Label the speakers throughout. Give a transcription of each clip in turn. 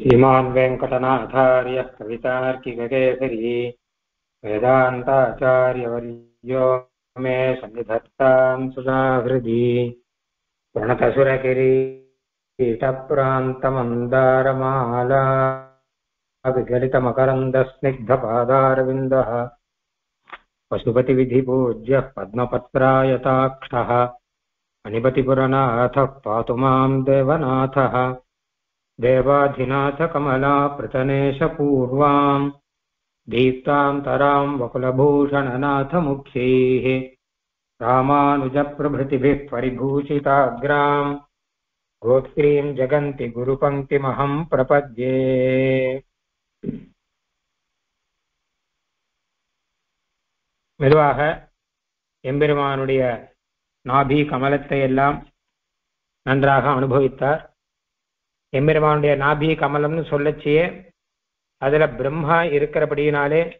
Speaker 1: श्रीमान् वेङ्कटनाथार्यः कवितार्किककेसरी वेदान्ताचार्यवर्यो मे सन्निधत्ताम् सुधाहृदि प्रणतसुरकिरीटप्रान्तमन्दारमाला विगलितमकरन्दस्निग्धपादारविन्दः पशुपतिविधिपूज्यः पद्मपत्रायताक्षः, अनिपतिपुरनाथः पातु माम् देवनाथः। देवाधिनाथकमलापृतनेशपूर्वाम् दीप्तान्तराम् वकुलभूषणनाथमुख्यैः रामानुजप्रभृतिभिः परिभूषिताग्राम् गोत्रीम् जगन्ति गुरुपङ्क्तिमहम् प्रपद्ये மெதுவாக எம்பெருமானுடைய நாபி கமலத்தை எல்லாம் நன்றாக அனுபவித்தார் எம்பெருமானுடைய நாபி கமலம்னு சொல்லச்சியே அதுல பிரம்மா இருக்கிறபடியினாலே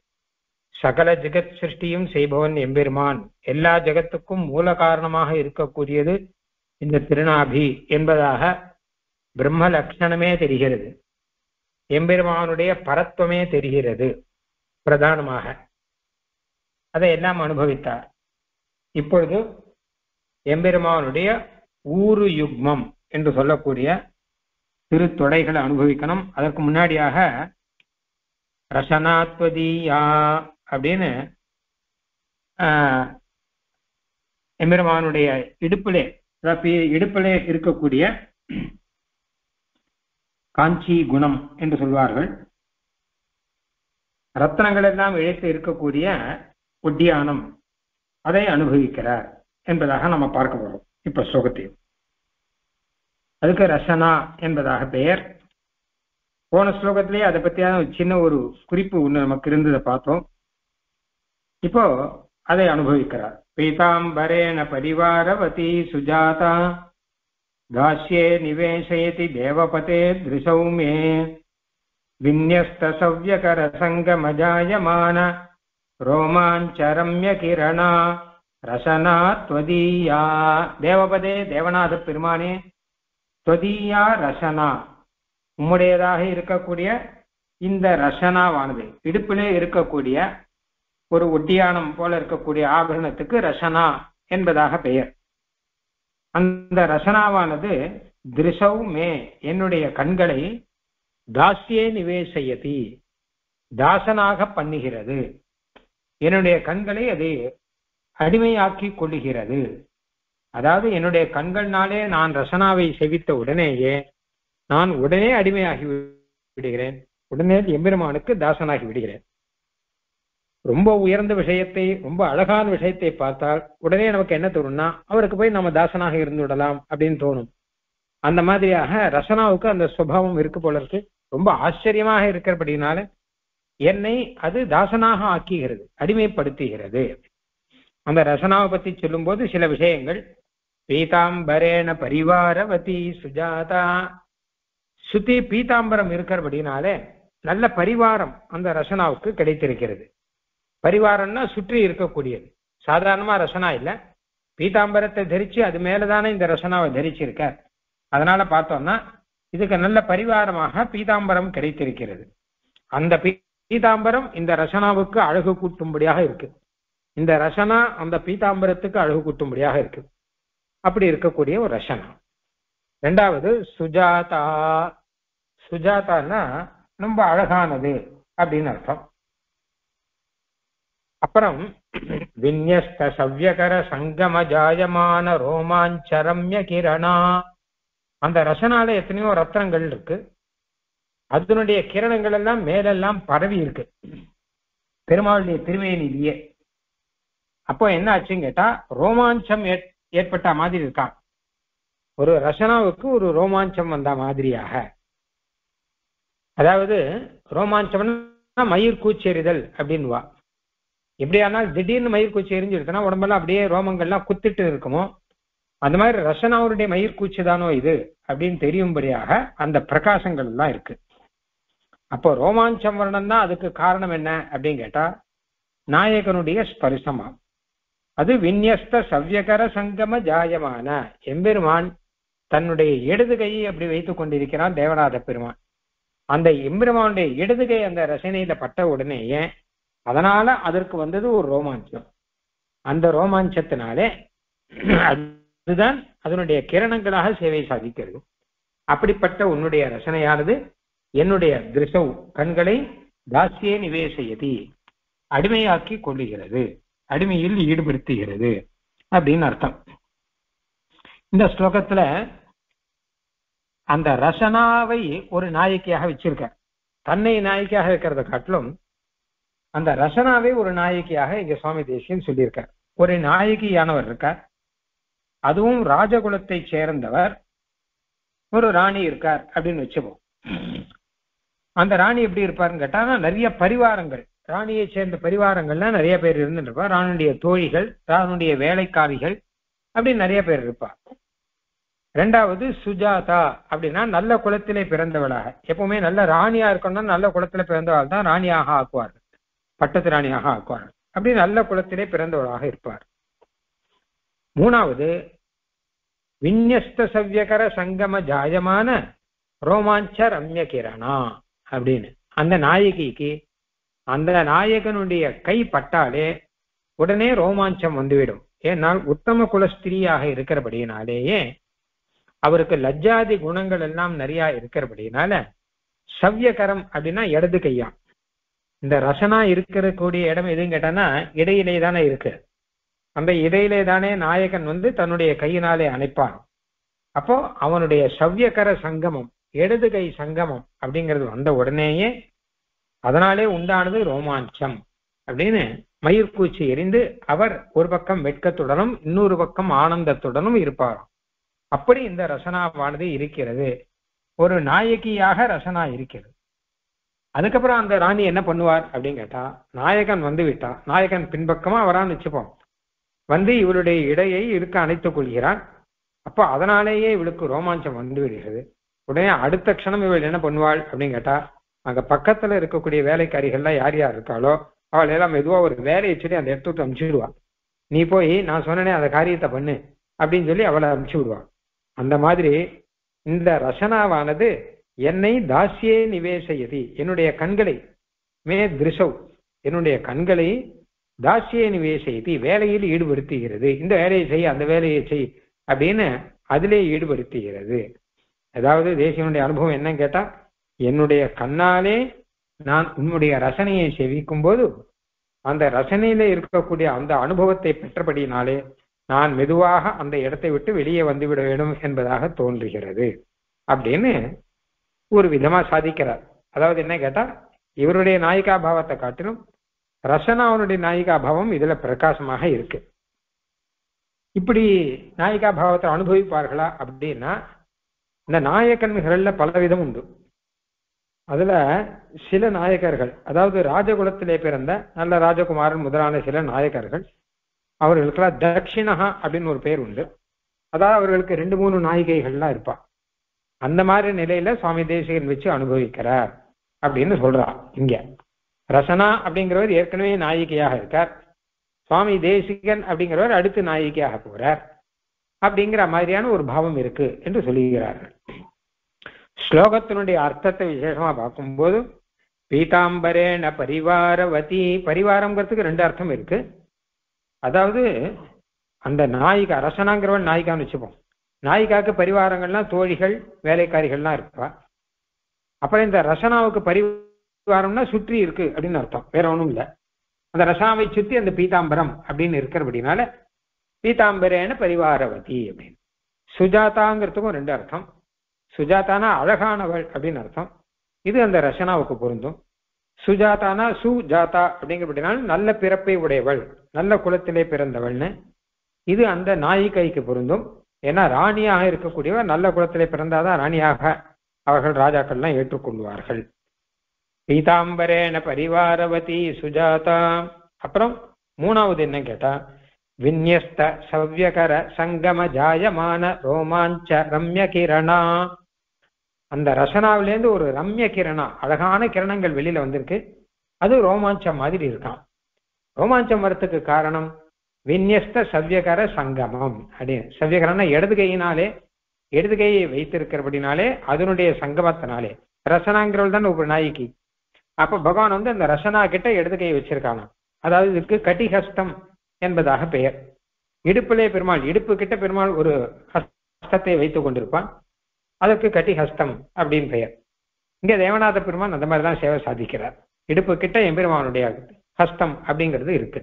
Speaker 1: சகல ஜெகத் சிருஷ்டியும் செய்பவன் எம்பெருமான். எல்லா ஜெகத்துக்கும் மூல காரணமாக இருக்கக்கூடியது இந்த திருநாபி என்பதாக பிரம்ம லட்சணமே தெரிகிறது. எம்பெருமானுடைய பரத்துவமே தெரிகிறது பிரதானமாக. அதை எல்லாம் அனுபவித்தார். இப்பொழுது எம்பெருமானுடைய ஊரு யுக்மம் என்று சொல்லக்கூடிய திருத்தொடைகளை அனுபவிக்கணும். அதற்கு முன்னாடியாக ரசனாத்வதியா அப்படின்னு எம்பெருமானுடைய இடுப்பிலே இடுப்பிலே இருக்கக்கூடிய காஞ்சி குணம் என்று சொல்வார்கள். ரத்னங்கள் எல்லாம் இழைத்து இருக்கக்கூடிய ஒட்டியானம் அதை அனுபவிக்கிறார் என்பதாக நம்ம பார்க்க போறோம். இப்ப ஸ்லோகத்தையும். அதுக்கு ரசனா என்பதாக பெயர். போன ஸ்லோகத்திலேயே அதை பத்தியான சின்ன ஒரு குறிப்பு ஒண்ணு நமக்கு இருந்ததை பார்த்தோம். இப்போ அதை அனுபவிக்கிறார். பீதாம்பரேண பரிவாரவதி சுஜாதா தாஸ்யே நிவேசயதி தேவபதே திருசௌ மே விநியஸ்தசவ்யகர சங்கமஜாயமான ரோமாஞ்சரம்ய கிரணா ரசனா துவதீயா தேவபதே ரசனா. உம்முடையதாக இருக்கக்கூடிய இந்த ரசனாவானது இடுப்பிலே இருக்கக்கூடிய ஒரு ஒட்டியானம் போல இருக்கக்கூடிய ஆபரணத்துக்கு ரசனா என்பதாக பெயர். அந்த ரசனாவானது திருசௌ மே என்னுடைய கண்களை தாசியே நிவேசையதி தாசனாக பண்ணுகிறது. என்னுடைய கண்களை அது அடிமையாக்கி கொள்ளுகிறது. அதாவது என்னுடைய கண்கள்னாலே நான் ரசனாவை செவித்த உடனேயே நான் உடனே அடிமையாகி விடுகிறேன். உடனே எம்பெருமானுக்கு தாசனாகி விடுகிறேன். ரொம்ப உயர்ந்த விஷயத்தை ரொம்ப அழகான விஷயத்தை பார்த்தால் உடனே நமக்கு என்ன தோணும்னா அவருக்கு போய் நம்ம தாசனாக இருந்து விடலாம் அப்படின்னு தோணும். அந்த மாதிரியாக ரசனாவுக்கு அந்த சுபாவம் இருக்கு போல இருக்கு. ரொம்ப ஆச்சரியமாக இருக்கிறபடினால என்னை அது தாசனாக ஆக்குகிறது அடிமைப்படுத்துகிறது. அந்த ரசனாவை பத்தி சொல்லும் போது சில விஷயங்கள் பீதாம்பரேண பரிவாரவதி சுஜாதா. சுத்தி பீதாம்பரம் இருக்கிறபடினாலே நல்ல பரிவாரம் அந்த ரசனாவுக்கு கிடைத்திருக்கிறது. பரிவாரம்னா சுற்றி இருக்கக்கூடியது. சாதாரணமா ரசனா இல்ல. பீதாம்பரத்தை தரிச்சு அது மேலதானே இந்த ரசனாவை தரிச்சிருக்க அதனால பார்த்தோம்னா இதுக்கு நல்ல பரிவாரமாக பீதாம்பரம் கிடைத்திருக்கிறது. அந்த பீதாம்பரம் இந்த ரசனாவுக்கு அழகு கூட்டும்படியாக இருக்கு. இந்த ரசனா அந்த பீதாம்பரத்துக்கு அழகு கூட்டும்படியாக இருக்கு. அப்படி இருக்கக்கூடிய ஒரு ரசனா. ரெண்டாவது சுஜாதா. சுஜாதான்னா ரொம்ப அழகானது அப்படின்னு அர்த்தம். அப்புறம் விநியஸ்த சவ்யகர சங்கம ஜாயமான ரோமாஞ்சரம்ய கிரணா. அந்த ரசனால எத்தனையோ ரத்னங்கள் இருக்கு. அதனுடைய கிரணங்கள் எல்லாம் மேலெல்லாம் பரவி இருக்கு. பெருமாளுடைய திருமேனிலேயே அப்போ என்ன ஆச்சுன்னு கேட்டா ரோமாஞ்சம் ஏற்பட்ட மாதிரி இருக்கான் ஒரு ரசனாவுக்கு ஒரு ரோமாஞ்சம் வந்த மாதிரியாக. அதாவது ரோமாஞ்சம்னா மயிர் கூச்செறிதல் அப்படின்வா எப்படியானால் திடீர்னு மயிர் கூச்சி எரிஞ்சிருச்சுன்னா உடம்பெல்லாம் அப்படியே ரோமங்கள்லாம் குத்திட்டு இருக்குமோ அந்த மாதிரி ரசனாவுடைய மயிர் கூச்சி தானோ இது அப்படின்னு தெரியும்படியாக அந்த பிரகாசங்கள் எல்லாம் இருக்கு. அப்போ ரோமாஞ்சம் தான் அதுக்கு காரணம் என்ன அப்படின்னு கேட்டா நாயகனுடைய ஸ்பரிசமா அது விநியஸ்த சவ்யகர சங்கம ஜாயமான. எம்பெருமான் தன்னுடைய இடது கையை அப்படி வைத்துக் கொண்டிருக்கிறான் தேவநாத பெருமான். அந்த எம்பெருமானுடைய இடதுகை அந்த ரசனையில பட்ட உடனேயே அதனால அதற்கு வந்தது ஒரு ரோமாஞ்சம். அந்த ரோமாஞ்சத்தினாலே அதுதான் அதனுடைய கிரணங்களாக சேவை சாதிக்கிறது. அப்படிப்பட்ட உன்னுடைய ரசனையானது என்னுடைய திருஷவ் கண்களை தாசியே நிவேசயதி அடிமையாக்கி கொள்ளுகிறது. அடிமையில் ஈடுபடுத்துகிறது அப்படின்னு அர்த்தம். இந்த ஸ்லோகத்துல அந்த ரசனாவை ஒரு நாயக்கியாக வச்சிருக்க தன்னை நாயக்கியாக இருக்கிறத காட்டிலும் அந்த ரசனாவை ஒரு நாயகியாக இங்க சுவாமி தேசியன் சொல்லியிருக்கார். ஒரு நாயகியானவர் இருக்கார். அதுவும் ராஜகுலத்தை சேர்ந்தவர் ஒரு ராணி இருக்கார் அப்படின்னு வச்சுப்போம். அந்த ராணி எப்படி இருப்பாருன்னு கேட்டா நிறைய பரிவாரங்கள். ராணியை சேர்ந்த பரிவாரங்கள்லாம் நிறைய பேர் இருந்துட்டு இருப்பா ராணுடைய தோழிகள் ராணுடைய வேலைக்காரிகள் அப்படி நிறைய பேர் இருப்பா. ரெண்டாவது சுஜாதா அப்படின்னா நல்ல குலத்திலே பிறந்தவளாக. எப்பவுமே நல்ல ராணியா இருக்கணும்னா நல்ல குளத்துல பிறந்தவள் தான் ராணியாக ஆக்குவார்கள். பட்டத்து ராணியாக ஆக்குவார்கள். அப்படி நல்ல குலத்திலே பிறந்தவளாக இருப்பார். மூணாவது விநியஸ்த சவ்யகர சங்கம ஜாயமான ரோமாஞ்ச ரம்ய கிரணா அப்படின்னு அந்த நாயகிக்கு அந்த நாயகனுடைய கை பட்டாலே உடனே ரோமாஞ்சம் வந்துவிடும். ஏனால் உத்தம குலஸ்திரீயாக இருக்கிறபடியினாலேயே அவருக்கு லஜ்ஜாதி குணங்கள் எல்லாம் நிறைய இருக்கிறபடினால சவ்யகரம் அப்படின்னா இடது கையா. இந்த ரசனா இருக்கக்கூடிய இடம் எதுன்னு கேட்டானா இடையிலே தானே இருக்கு. அந்த இடையிலே தானே நாயகன் வந்து தன்னுடைய கையினாலே அணைப்பான். அப்போ அவனுடைய சவ்யகர சங்கமம் இடது கை சங்கமம் அப்படிங்கிறது வந்த உடனேயே அதனாலே உண்டானது ரோமாஞ்சம் அப்படின்னு மயிர்கூச்சி எரிந்து அவர் ஒரு பக்கம் வெட்கத்துடனும் இன்னொரு பக்கம் ஆனந்தத்துடனும் இருப்பாராம். அப்படி இந்த ரசனாவானது இருக்கிறது. ஒரு நாயகியாக ரசனா இருக்கிறது. அதுக்கப்புறம் அந்த ராணி என்ன பண்ணுவார் அப்படின்னு கேட்டா நாயகன் வந்து விட்டா நாயகன் பின்பக்கமா வரான்னு வச்சுப்போம். வந்து இவளுடைய இடையை இருக்க அணைத்துக் கொள்கிறான். அப்போ அதனாலேயே இவளுக்கு ரோமாஞ்சம் வந்து விடுகிறது. உடனே அடுத்த க்ஷணம் இவள் என்ன பண்ணுவாள் அப்படின்னு கேட்டா அங்க பக்கத்துல இருக்கக்கூடிய வேலைக்காரிகள்லாம் யார் யார் இருக்காளோ அவள் எல்லாம் மெதுவா ஒரு வேலையை சொல்லி அந்த இடத்த விட்டு அனுப்பிச்சு நீ போய் நான் சொன்னனே அந்த காரியத்தை பண்ணு அப்படின்னு சொல்லி அவளை அனுப்பிச்சு விடுவாள் அந்த மாதிரி இந்த ரசனாவானது என்னை தாசியே நிவேசயதி என்னுடைய கண்களை மே திருஷவ் என்னுடைய கண்களை தாசியே நிவேசயதி வேலையில் ஈடுபடுத்துகிறது. இந்த வேலையை செய் அந்த வேலையை செய் அப்படின்னு அதிலே ஈடுபடுத்துகிறது. அதாவது தேசியனுடைய அனுபவம் என்னன்னு கேட்டா என்னுடைய கண்ணாலே நான் உன்னுடைய ரசனையை செவிக்கும் போது அந்த ரசனையில இருக்கக்கூடிய அந்த அனுபவத்தை பெற்றபடினாலே நான் மெதுவாக அந்த இடத்தை விட்டு வெளியே வந்துவிட வேண்டும் என்பதாக தோன்றுகிறது. அப்படின்னு ஒரு விதமா சாதிக்கிறார். அதாவது என்ன கேட்டா இவருடைய நாயிகா பாவத்தை காட்டிலும் ரசனாவனுடைய நாயிகா பாவம் இதுல பிரகாசமாக இருக்கு. இப்படி நாயிகா பாவத்தை அனுபவிப்பார்களா அப்படின்னா இந்த நாயக்கன்கள்ல பலவிதம் உண்டு. அதுல சில நாயக்கர்கள் அதாவது ராஜகுலத்திலே பிறந்த நல்ல ராஜகுமாரன் முதலான சில நாயக்கர்கள் அவர்களுக்கெல்லாம் தட்சிணகா அப்படின்னு ஒரு பேர் உண்டு. அதாவது அவர்களுக்கு ரெண்டு மூணு நாயிகைகள்லாம் இருப்பா. அந்த மாதிரி நிலையில சுவாமி தேசிகன் வச்சு அனுபவிக்கிறார் அப்படின்னு சொல்றா இங்க. ரசனா அப்படிங்கிறவர் ஏற்கனவே நாயிகையாக இருக்கார். சுவாமி தேசிகன் அப்படிங்கிறவர் அடுத்து நாயிகையாக போறார். அப்படிங்கிற மாதிரியான ஒரு பாவம் இருக்கு என்று சொல்லுகிறார்கள் ஸ்லோகத்தினுடைய அர்த்தத்தை விசேஷமா பார்க்கும்போது பீதாம்பரேண பரிவாரவதி பரிவாரங்கிறதுக்கு ரெண்டு அர்த்தம் இருக்கு. அதாவது அந்த நாயிகா அரசனாங்கிறவன் நாயிகான்னு வச்சுப்போம். நாயிகாக்கு பரிவாரங்கள்லாம் தோழிகள் வேலைக்காரிகள்லாம் இருப்பா. அப்புறம் இந்த ரசனாவுக்கு பரிவாரம்னா சுற்றி இருக்கு அப்படின்னு அர்த்தம். வேற ஒன்றும் இல்லை. அந்த ரசனாவை சுற்றி அந்த பீதாம்பரம் அப்படின்னு இருக்கிறபடினால பீதாம்பரேன பரிவாரவதி அப்படின்னு. சுஜாதாங்கிறதுக்கும் ரெண்டு அர்த்தம். சுஜாதானா அழகானவள் அப்படின்னு அர்த்தம். இது அந்த ரஷனாவுக்கு பொருந்தும். சுஜாதானா சுஜாதா அப்படிங்கிறபடினால நல்ல பிறப்பை உடையவள் நல்ல குலத்திலே பிறந்தவள்னு. இது அந்த நாயிகைக்கு பொருந்தும். ஏன்னா ராணியாக இருக்கக்கூடியவர் நல்ல குலத்திலே பிறந்தாதான் ராணியாக அவர்கள் ராஜாக்கள்லாம் ஏற்றுக்கொள்வார்கள். பீதாம்பரேன பரிவாரவதி சுஜாதா. அப்புறம் மூணாவது என்ன கேட்டா விநியஸ்த சவ்யகர சங்கம ஜாயமான ரோமாஞ்ச ரம்ய கிரணா அந்த ரசனாவிலேருந்து ஒரு ரம்ய கிரணா அழகான கிரணங்கள் வெளியில வந்திருக்கு. அது ரோமாஞ்சம் மாதிரி இருக்கான் ரோமாஞ்சம் வரத்துக்கு காரணம் விநியஸ்த சவ்யகர சங்கமம் அப்படின்னு. சவ்யகரம்னா இடது கையினாலே இடது கையை வைத்திருக்கிறபடினாலே அதனுடைய சங்கமத்தினாலே. ரசனாங்கிறவள் தான் ஒரு நாய்க்கு அப்ப பகவான் வந்து அந்த ரசனா கிட்ட இடது கையை வச்சிருக்கானா? அதாவது இதுக்கு கட்டிஹஸ்தம் என்பதாக பெயர். இடுப்பிலே பெருமாள் இடுப்பு கிட்ட பெருமாள் ஒரு ஹஸ்தத்தை வைத்துக் கொண்டிருப்பான். அதற்கு கட்டிஹஸ்தம் அப்படின்னு பெயர். இங்க தேவநாத பெருமான் அந்த மாதிரி தான் சேவை சாதிக்கிறார். இடுப்பு கிட்ட எம்பெருமானுடைய ஹஸ்தம் அப்படிங்கிறது இருக்கு.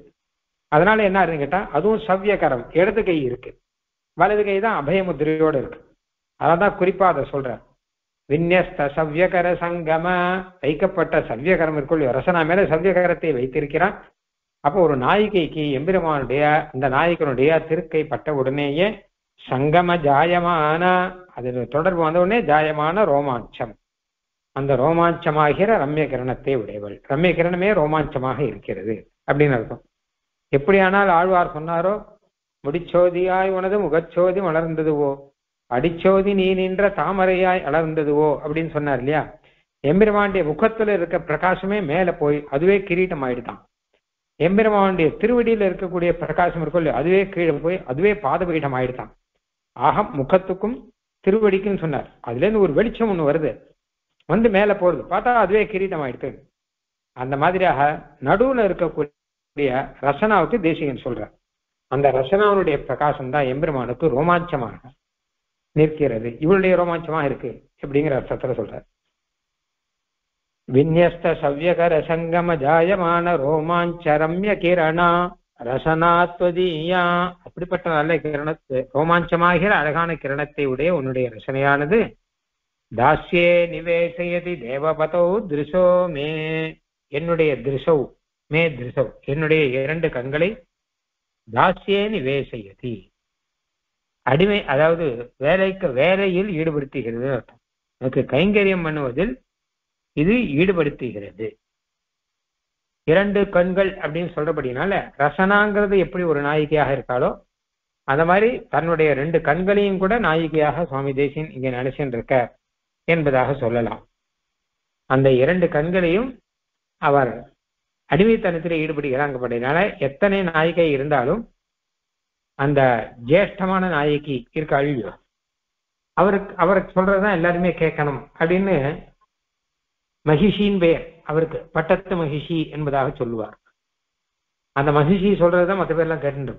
Speaker 1: அதனால என்ன ஆகுதுன்னு கேட்டா அதுவும் சவ்யகரம் இடது கை இருக்கு. வலது கை தான் அபயமுத்திரையோட இருக்கு. அதான் குறிப்பா அதை சொல்றார். விநியஸ்த சவ்யகர சங்கம வைக்கப்பட்ட சவ்யகரம் இருக்குள்ள ரசனா மேல சவ்யகரத்தை வைத்திருக்கிறான். அப்போ ஒரு நாயிகைக்கு எம்பெருமானுடைய இந்த நாயகனுடைய திருக்கை பட்ட உடனேயே சங்கம ஜாயமான அது தொடர்பு வந்த உடனே ஜாயமான ரோமாஞ்சம். அந்த ரோமாஞ்சமாகிற ரம்ய கிரணத்தை உடையவள். ரம்ய கிரணமே ரோமாஞ்சமாக இருக்கிறது அப்படின்னு அர்த்தம். எப்படியானால் ஆழ்வார் சொன்னாரோ முடிச்சோதியாய் உனது முகச்சோதி வளர்ந்ததுவோ அடிச்சோதி நீ நின்ற தாமரையாய் அலர்ந்ததுவோ அப்படின்னு சொன்னார் இல்லையா? எம்பெருமாண்டிய முகத்துல இருக்க பிரகாசமே மேல போய் அதுவே கிரீட்டம் ஆயிடுதான். எம்பெருமானுடைய திருவடியில இருக்கக்கூடிய பிரகாசம் இருக்கும் இல்லையா அதுவே கீழே போய் அதுவே பாதபீடம் ஆயிடுதான். ஆக முகத்துக்கும் திருவடிக்கும் சொன்னார். அதுல இருந்து ஒரு வெளிச்சம் ஒண்ணு வருது. வந்து மேல போறது பார்த்தா அதுவே கிரீட்டம் ஆயிடுது. அந்த மாதிரியாக நடுவுல இருக்கக்கூடிய ரசனாவுக்கு தேசிகன் சொல்றார். அந்த ரசனாவுடைய பிரகாசம் தான் எம்பெருமானுக்கு ரோமாஞ்சமாக நிற்கிறது. இவளுடைய ரோமாஞ்சமா இருக்கு அப்படிங்கிற அர்த்தத்துல சொல்றார். விநியஸ்த சவ்யகர சங்கம ஜாயமான ரோமாஞ்ச ரம்ய கிரணா ரசனாத்வதீயா. அப்படிப்பட்ட நல்ல கிரணத்தை ரோமாஞ்சமாகிற அழகான கிரணத்தை உடைய உன்னுடைய ரசனையானது. தாஸ்யே நிவேசயதி தேவபதோ திருஷோ மே. என்னுடைய திருஷௌ மே திருஷௌ என்னுடைய இரண்டு கண்களை தாஸ்யே நிவேசயதி. அடிமை அதாவது வேலைக்கு வேலையில் ஈடுபடுத்துகிறது. அர்த்தம் எனக்கு கைங்கரியம் பண்ணுவதில் இது ஈடுபடுத்துகிறது. இரண்டு கண்கள் அப்படின்னு சொல்றபடினால ரசனாங்கிறது எப்படி ஒரு நாயகியாக இருக்காளோ அந்த மாதிரி தன்னுடைய ரெண்டு கண்களையும் கூட நாயகியாக சுவாமி தேசியன் இங்க நினைச்சுட்டு இருக்க என்பதாக சொல்லலாம். அந்த இரண்டு கண்களையும் அவர் அடிமைத்தனத்தில் ஈடுபடுகிறாங்கப்படினால எத்தனை நாயகை இருந்தாலும் அந்த ஜேஷ்டமான நாயகி இருக்க அழியோ அவருக்கு அவருக்கு சொல்றதுதான் எல்லாருமே கேட்கணும் அப்படின்னு மகிஷின் பெயர். அவருக்கு பட்டத்து மகிஷி என்பதாக சொல்லுவார். அந்த மகிஷி சொல்றதுதான் மற்ற பேர்லாம் கேட்டு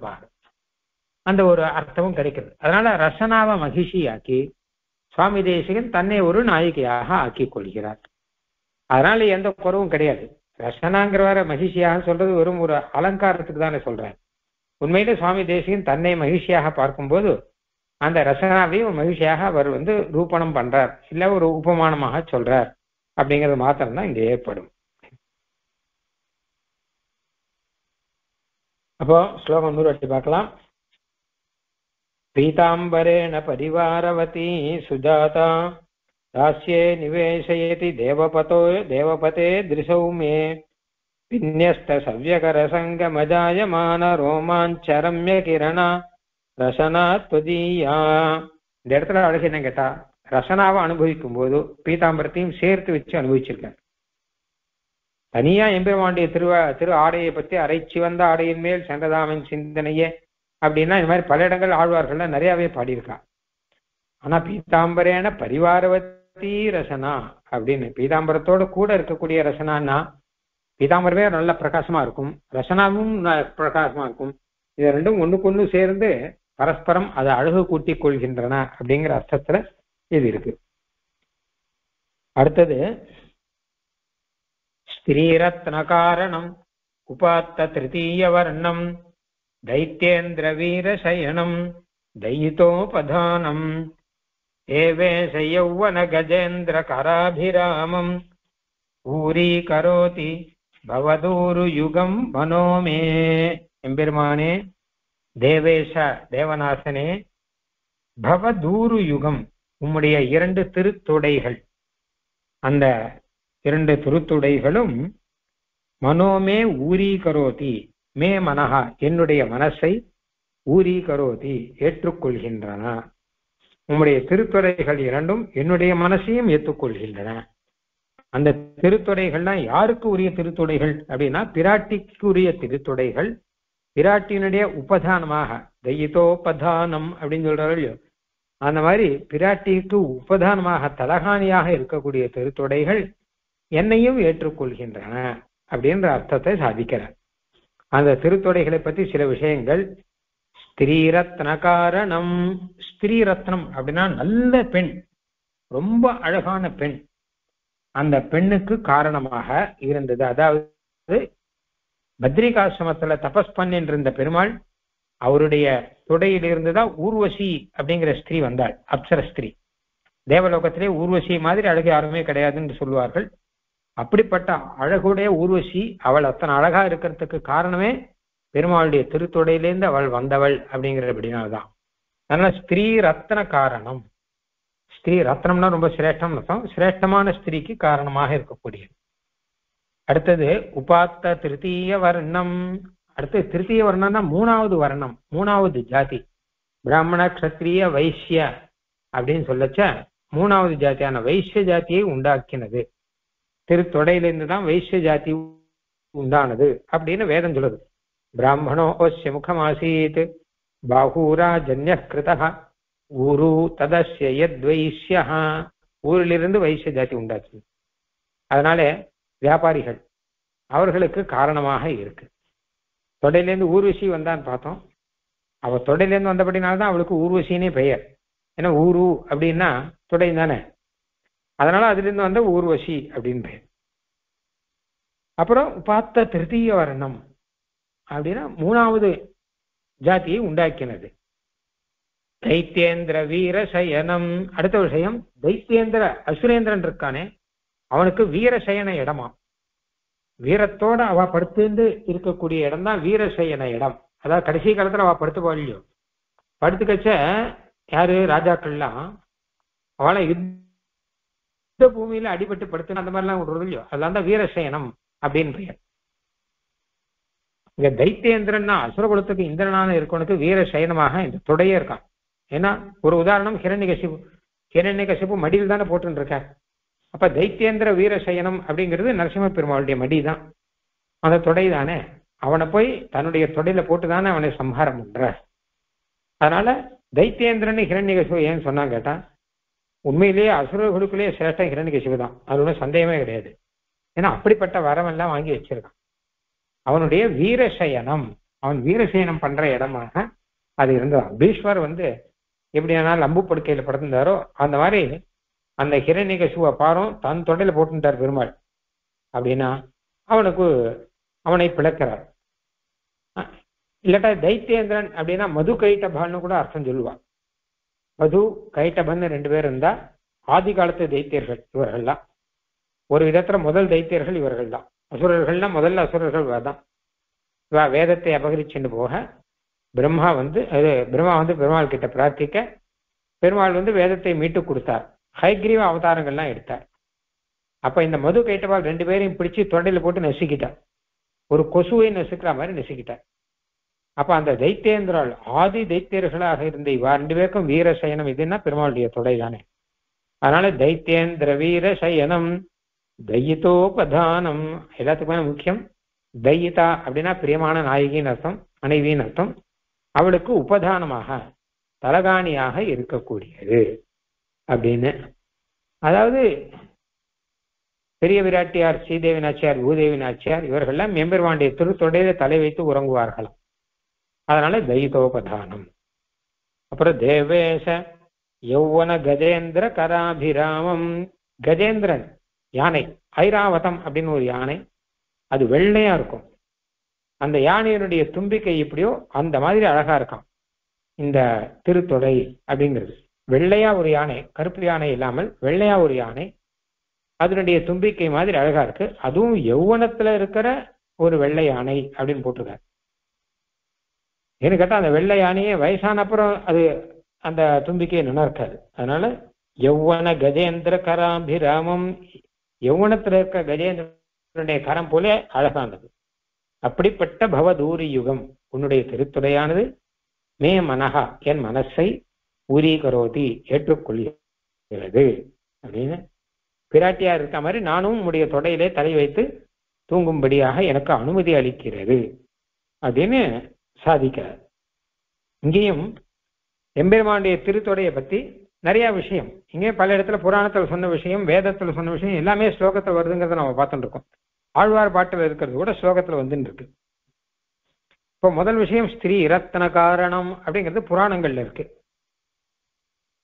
Speaker 1: அந்த ஒரு அர்த்தமும் கிடைக்கிறது அதனால ரசனாவை மகிஷியாக்கி சுவாமி தேசிகன் தன்னை ஒரு நாயகியாக ஆக்கி கொள்கிறார். அதனால எந்த குறவும் கிடையாது. ரசனாங்கிறவர மகிழ்ச்சியாக சொல்றது வெறும் ஒரு அலங்காரத்துக்கு தானே சொல்றேன். உண்மையில சுவாமி தேசிகன் தன்னை மகிழ்ச்சியாக பார்க்கும்போது அந்த ரசனாவையும் மகிழ்ச்சியாக அவர் வந்து ரூபணம் பண்றார். இல்ல ஒரு உபமானமாக சொல்றார். அப்படிங்கிறது மாத்திரம் தான் இங்க ஏற்படும் அப்போ ஸ்லோகம் நூறு வட்டி பார்க்கலாம் பீதாம்பரேண பரிவாரவதி சுஜாதா दास्ये निवेशयति देवपतो देवपते दृशौ मे विन्यस्तसव्यकरसङ्गमजायमान रोमाञ्चरम्य किरण ரசனா துவதீயா இந்த இடத்துல அழகு என்ன கேட்டா ரசனாவை அனுபவிக்கும் போது பீதாம்பரத்தையும் சேர்த்து வச்சு அனுபவிச்சிருக்கார். தனியா எம்பெருமாண்டிய திருவ திரு ஆடையை பத்தி அரைச்சி வந்த ஆடையின் மேல் சென்றதாமன் சிந்தனையே அப்படின்னா இந்த மாதிரி பல இடங்கள் ஆழ்வார்கள்ல நிறையாவே பாடியிருக்கா ஆனா பீதாம்பரேன பரிவாரவத்தி ரசனா அப்படின்னு பீதாம்பரத்தோட கூட இருக்கக்கூடிய ரசனான்னா பீதாம்பரமே நல்ல பிரகாசமா இருக்கும். ரசனாவும் பிரகாசமா இருக்கும். இது ரெண்டும் ஒண்ணுக்கு ஒண்ணு சேர்ந்து பரஸ்பரம் அதை அழகு கூட்டிக் கொள்கின்றன அப்படிங்கிற அர்த்தத்துல இது இருக்கு அடுத்தது ஸ்திரீரத்ன காரணம் உபாத்த திருத்தீய வர்ணம் தைத்தியேந்திர வீரசயனம் दयितोपधानम् एवेश यौवन गजेन्द्र कराभिरामम् ஊரீகரோதி பவதூரு யுகம் மனோமே எம்பெருமானே தேவேஷ தேவநாசனே பவதூரு யுகம் உம்முடைய இரண்டு திருத்துடைகள். அந்த இரண்டு திருத்துடைகளும் மனோமே ஊரீகரோதி மே மனஹா என்னுடைய மனசை ஊரீகரோதி ஏற்றுக்கொள்கின்றன. உம்முடைய திருத்துறைகள் இரண்டும் என்னுடைய மனசையும் ஏற்றுக்கொள்கின்றன. அந்த திருத்துறைகள்லாம் யாருக்கு உரிய திருத்துடைகள் அப்படின்னா பிராட்டிக்கு உரிய திருத்துடைகள். பிராட்டியினுடைய உபதானமாக தயிதோபதானம் அப்படின்னு சொல்றாரு இல்லையோ அந்த மாதிரி பிராட்டிக்கு உபதானமாக தலகாணியாக இருக்கக்கூடிய திருத்தொடைகள் என்னையும் ஏற்றுக்கொள்கின்றன அப்படின்ற அர்த்தத்தை சாதிக்கிறார். அந்த திருத்தொடைகளை பற்றி சில விஷயங்கள் ஸ்திரீரத்ன காரணம் ஸ்திரீரத்னம் அப்படின்னா நல்ல பெண் ரொம்ப அழகான பெண். அந்த பெண்ணுக்கு காரணமாக இருந்தது. அதாவது பத்ரிகாசிரமத்துல தபஸ் பண்ணிட்டு இருந்த பெருமாள் அவருடைய தொடையிலிருந்து தான் ஊர்வசி அப்படிங்கிற ஸ்திரீ வந்தாள் அப்சர ஸ்திரீ. தேவலோகத்திலே ஊர்வசி மாதிரி அழகு யாருமே கிடையாதுன்னு சொல்லுவார்கள். அப்படிப்பட்ட அழகுடைய ஊர்வசி அவள் அத்தனை அழகா இருக்கிறதுக்கு காரணமே பெருமாளுடைய திருத்தொடையிலேருந்து அவள் வந்தவள் அப்படிங்கிறபடினால்தான் அதனால ஸ்திரீ ரத்ன காரணம். ஸ்திரீ ரத்னம்னா ரொம்ப சிரேஷ்டம் அர்த்தம். சிரேஷ்டமான ஸ்திரீக்கு காரணமாக இருக்கக்கூடியது. அடுத்தது உபாத்த திருத்தீய வர்ணம். அடுத்து திருத்தீய வர்ணம்னா மூணாவது வர்ணம் மூணாவது ஜாதி. பிராமண கஷத்திரிய வைசிய அப்படின்னு சொல்லச்ச மூணாவது ஜாதியான வைசிய ஜாதியை உண்டாக்கினது. திருத்தொடையிலிருந்து தான் வைசிய ஜாதி உண்டானது அப்படின்னு வேதம் சொல்லுது. பிராமணோ ஓசிய முகமாசீத் பாகூரா ஜன்ய கிருதா ஊரு ததஸ்ய ஊரிலிருந்து வைசிய ஜாதி உண்டாச்சு அதனால வியாபாரிகள் அவர்களுக்கு காரணமாக இருக்கு. தொடையிலேருந்து ஊர்வசி வந்தான்னு பார்த்தோம். அவள் தொடையிலேருந்து வந்தபடினால்தான் அவளுக்கு ஊர்வசினே பெயர். ஏன்னா ஊரு அப்படின்னா தொடை தானே. அதனால அதுலேருந்து வந்த ஊர்வசி அப்படின்னு பெயர். அப்புறம் பார்த்த திருத்தீய வர்ணம் அப்படின்னா மூணாவது ஜாதியை உண்டாக்கினது. தைத்தியேந்திர வீரசயனம் அடுத்த விஷயம் தைத்தியேந்திர அசுரேந்திரன் இருக்கானே அவனுக்கு வீரசயன இடமா வீரத்தோட அவ படுத்துந்து இருக்கக்கூடிய இடம் தான் வீரசயன இடம். அதாவது கடைசி காலத்துல அவ படுத்து போகலையோ படுத்துக்கச்ச யாரு? ராஜாக்கள்லாம் அவளை யுத்த பூமியில அடிபட்டு படுத்து அந்த மாதிரிலாம் விடுறது இல்லையோ? அதெல்லாம் தான் வீரசேனம் அப்படின்னு பெயர் இங்க தைத்தியேந்திரன்னா அசுரகுலத்துக்கு இந்திரனான இருக்கவனுக்கு வீர சயனமாக இந்த தொடையே இருக்கான். ஏன்னா ஒரு உதாரணம் ஹிரண்யகசிபு ஹிரண்யகசிபு மடியில் தானே போட்டுன்னு இருக்கார் அப்ப தைத்தியேந்திர வீரசயனம் அப்படிங்கிறது நரசிம்ம பெருமாளுடைய மடி தான். அந்த தொடை தானே. அவனை போய் தன்னுடைய தொடையில போட்டு தானே அவனை சம்ஹாரம் பண்ற. அதனால தைத்தியேந்திரன் ஹிரண்யகசிபு ஏன்னு சொன்னா கேட்டா உண்மையிலேயே அசுரர்களுக்குள்ளேயே சிரேஷ்டம் ஹிரண்யகசிவு தான். அது ஒன்றும் சந்தேகமே கிடையாது. ஏன்னா அப்படிப்பட்ட வரமெல்லாம் வாங்கி வச்சிருக்கான். அவனுடைய வீரசயனம் அவன் வீரசயனம் பண்ற இடமாக அது இருந்தான் பீஷ்வர் வந்து எப்படி ஆனாலும் அம்பு படுக்கையில படுத்திருந்தாரோ அந்த மாதிரி அந்த ஹிரண்யகசுவ பாரம் தன் தொடையில போட்டுட்டார் பெருமாள். அப்படின்னா அவனுக்கு அவனை பிளக்கிறார். இல்லாட்டா தைத்தியேந்திரன் அப்படின்னா மது கைட்டபான்னு கூட அர்த்தம் சொல்லுவான். மது கைட்டபன் ரெண்டு பேர் இருந்தா ஆதி காலத்து தைத்தியர்கள் இவர்கள்லாம் ஒரு விதத்துல முதல் தைத்தியர்கள் இவர்கள் தான் அசுரர்கள்னா முதல்ல அசுரர்கள் தான் இவா வேதத்தை அபகரிச்சுன்னு போக பிரம்மா வந்து அது பிரம்மா வந்து பெருமாள் கிட்ட பிரார்த்திக்க பெருமாள் வந்து வேதத்தை மீட்டு கொடுத்தார். ஹைகிரீவ அவதாரங்கள்லாம் எடுத்தார். அப்ப இந்த மது கேட்டவால் ரெண்டு பேரையும் பிடிச்சு தொண்டையில போட்டு நசுக்கிட்டார். ஒரு கொசுவை நசுக்கிற மாதிரி நசுக்கிட்டார். அப்ப அந்த தைத்தேந்திரால் ஆதி தைத்தியர்களாக இருந்த இவா ரெண்டு பேருக்கும் வீர சயனம். இதுன்னா பெருமாளுடைய தொடை தானே. அதனால தைத்தேந்திர வீர சயனம் தையித்தோபதானம் எல்லாத்துக்குமே முக்கியம். தையிதா அப்படின்னா பிரியமான நாயகின்னு அர்த்தம் மனைவின்னு அர்த்தம். அவளுக்கு உபதானமாக தலகாணியாக இருக்கக்கூடியது. அப்படின்னு. அதாவது பெரிய விராட்டியார் ஸ்ரீதேவி நாச்சியார் பூதேவி நாச்சியார் இவர்கள்லாம் எம்பெருமாண்டிய திருத்தொடையில தலை வைத்து உறங்குவார்களாம். அதனால தைதோபதானம் அப்புறம் தேவேஷ யௌவன கஜேந்திர கராபிராமம் கஜேந்திரன் யானை ஐராவதம் அப்படின்னு ஒரு யானை. அது வெள்ளையா இருக்கும். அந்த யானையினுடைய தும்பிக்கை எப்படியோ அந்த மாதிரி அழகா இருக்கான் இந்த திருத்தொடை அப்படிங்கிறது. வெள்ளையா ஒரு யானை கருப்பு யானை இல்லாமல் வெள்ளையா ஒரு யானை அதனுடைய தும்பிக்கை மாதிரி அழகா இருக்கு. அதுவும் யௌவனத்துல இருக்கிற ஒரு வெள்ளை யானை அப்படின்னு போட்டிருக்காரு. ஏன்னு கேட்டா அந்த வெள்ளை யானையே வயசான அப்புறம் அது அந்த தும்பிக்கையை நல்லா அதனால யௌவன கஜேந்திர கராபிராமம் யௌவனத்துல இருக்க கஜேந்திரனுடைய கரம் போல அழகானது. அப்படிப்பட்ட பவதூரி யுகம் உன்னுடைய திருத்துறையானது மே மனஹா என் மனசை ஊரீகரோதி ஏற்றுக்கொள்கிறது அப்படின்னு பிராட்டியா இருக்க மாதிரி நானும் உன்னுடைய தொடையிலே தலை வைத்து தூங்கும்படியாக எனக்கு அனுமதி அளிக்கிறது அப்படின்னு சாதிக்கிறார். இங்கேயும் எம்பெருமானுடைய திருத்தொடையை பத்தி நிறைய விஷயம். இங்கே பல இடத்துல புராணத்துல சொன்ன விஷயம் வேதத்துல சொன்ன விஷயம் எல்லாமே ஸ்லோகத்துல வருதுங்கிறத நம்ம பார்த்துட்டு இருக்கோம் ஆழ்வார் பாட்டில் இருக்கிறது கூட ஸ்லோகத்துல வந்துட்டு இருக்கு இப்போ முதல் விஷயம் ஸ்திரீ இரத்தன காரணம் அப்படிங்கிறது புராணங்கள்ல இருக்கு.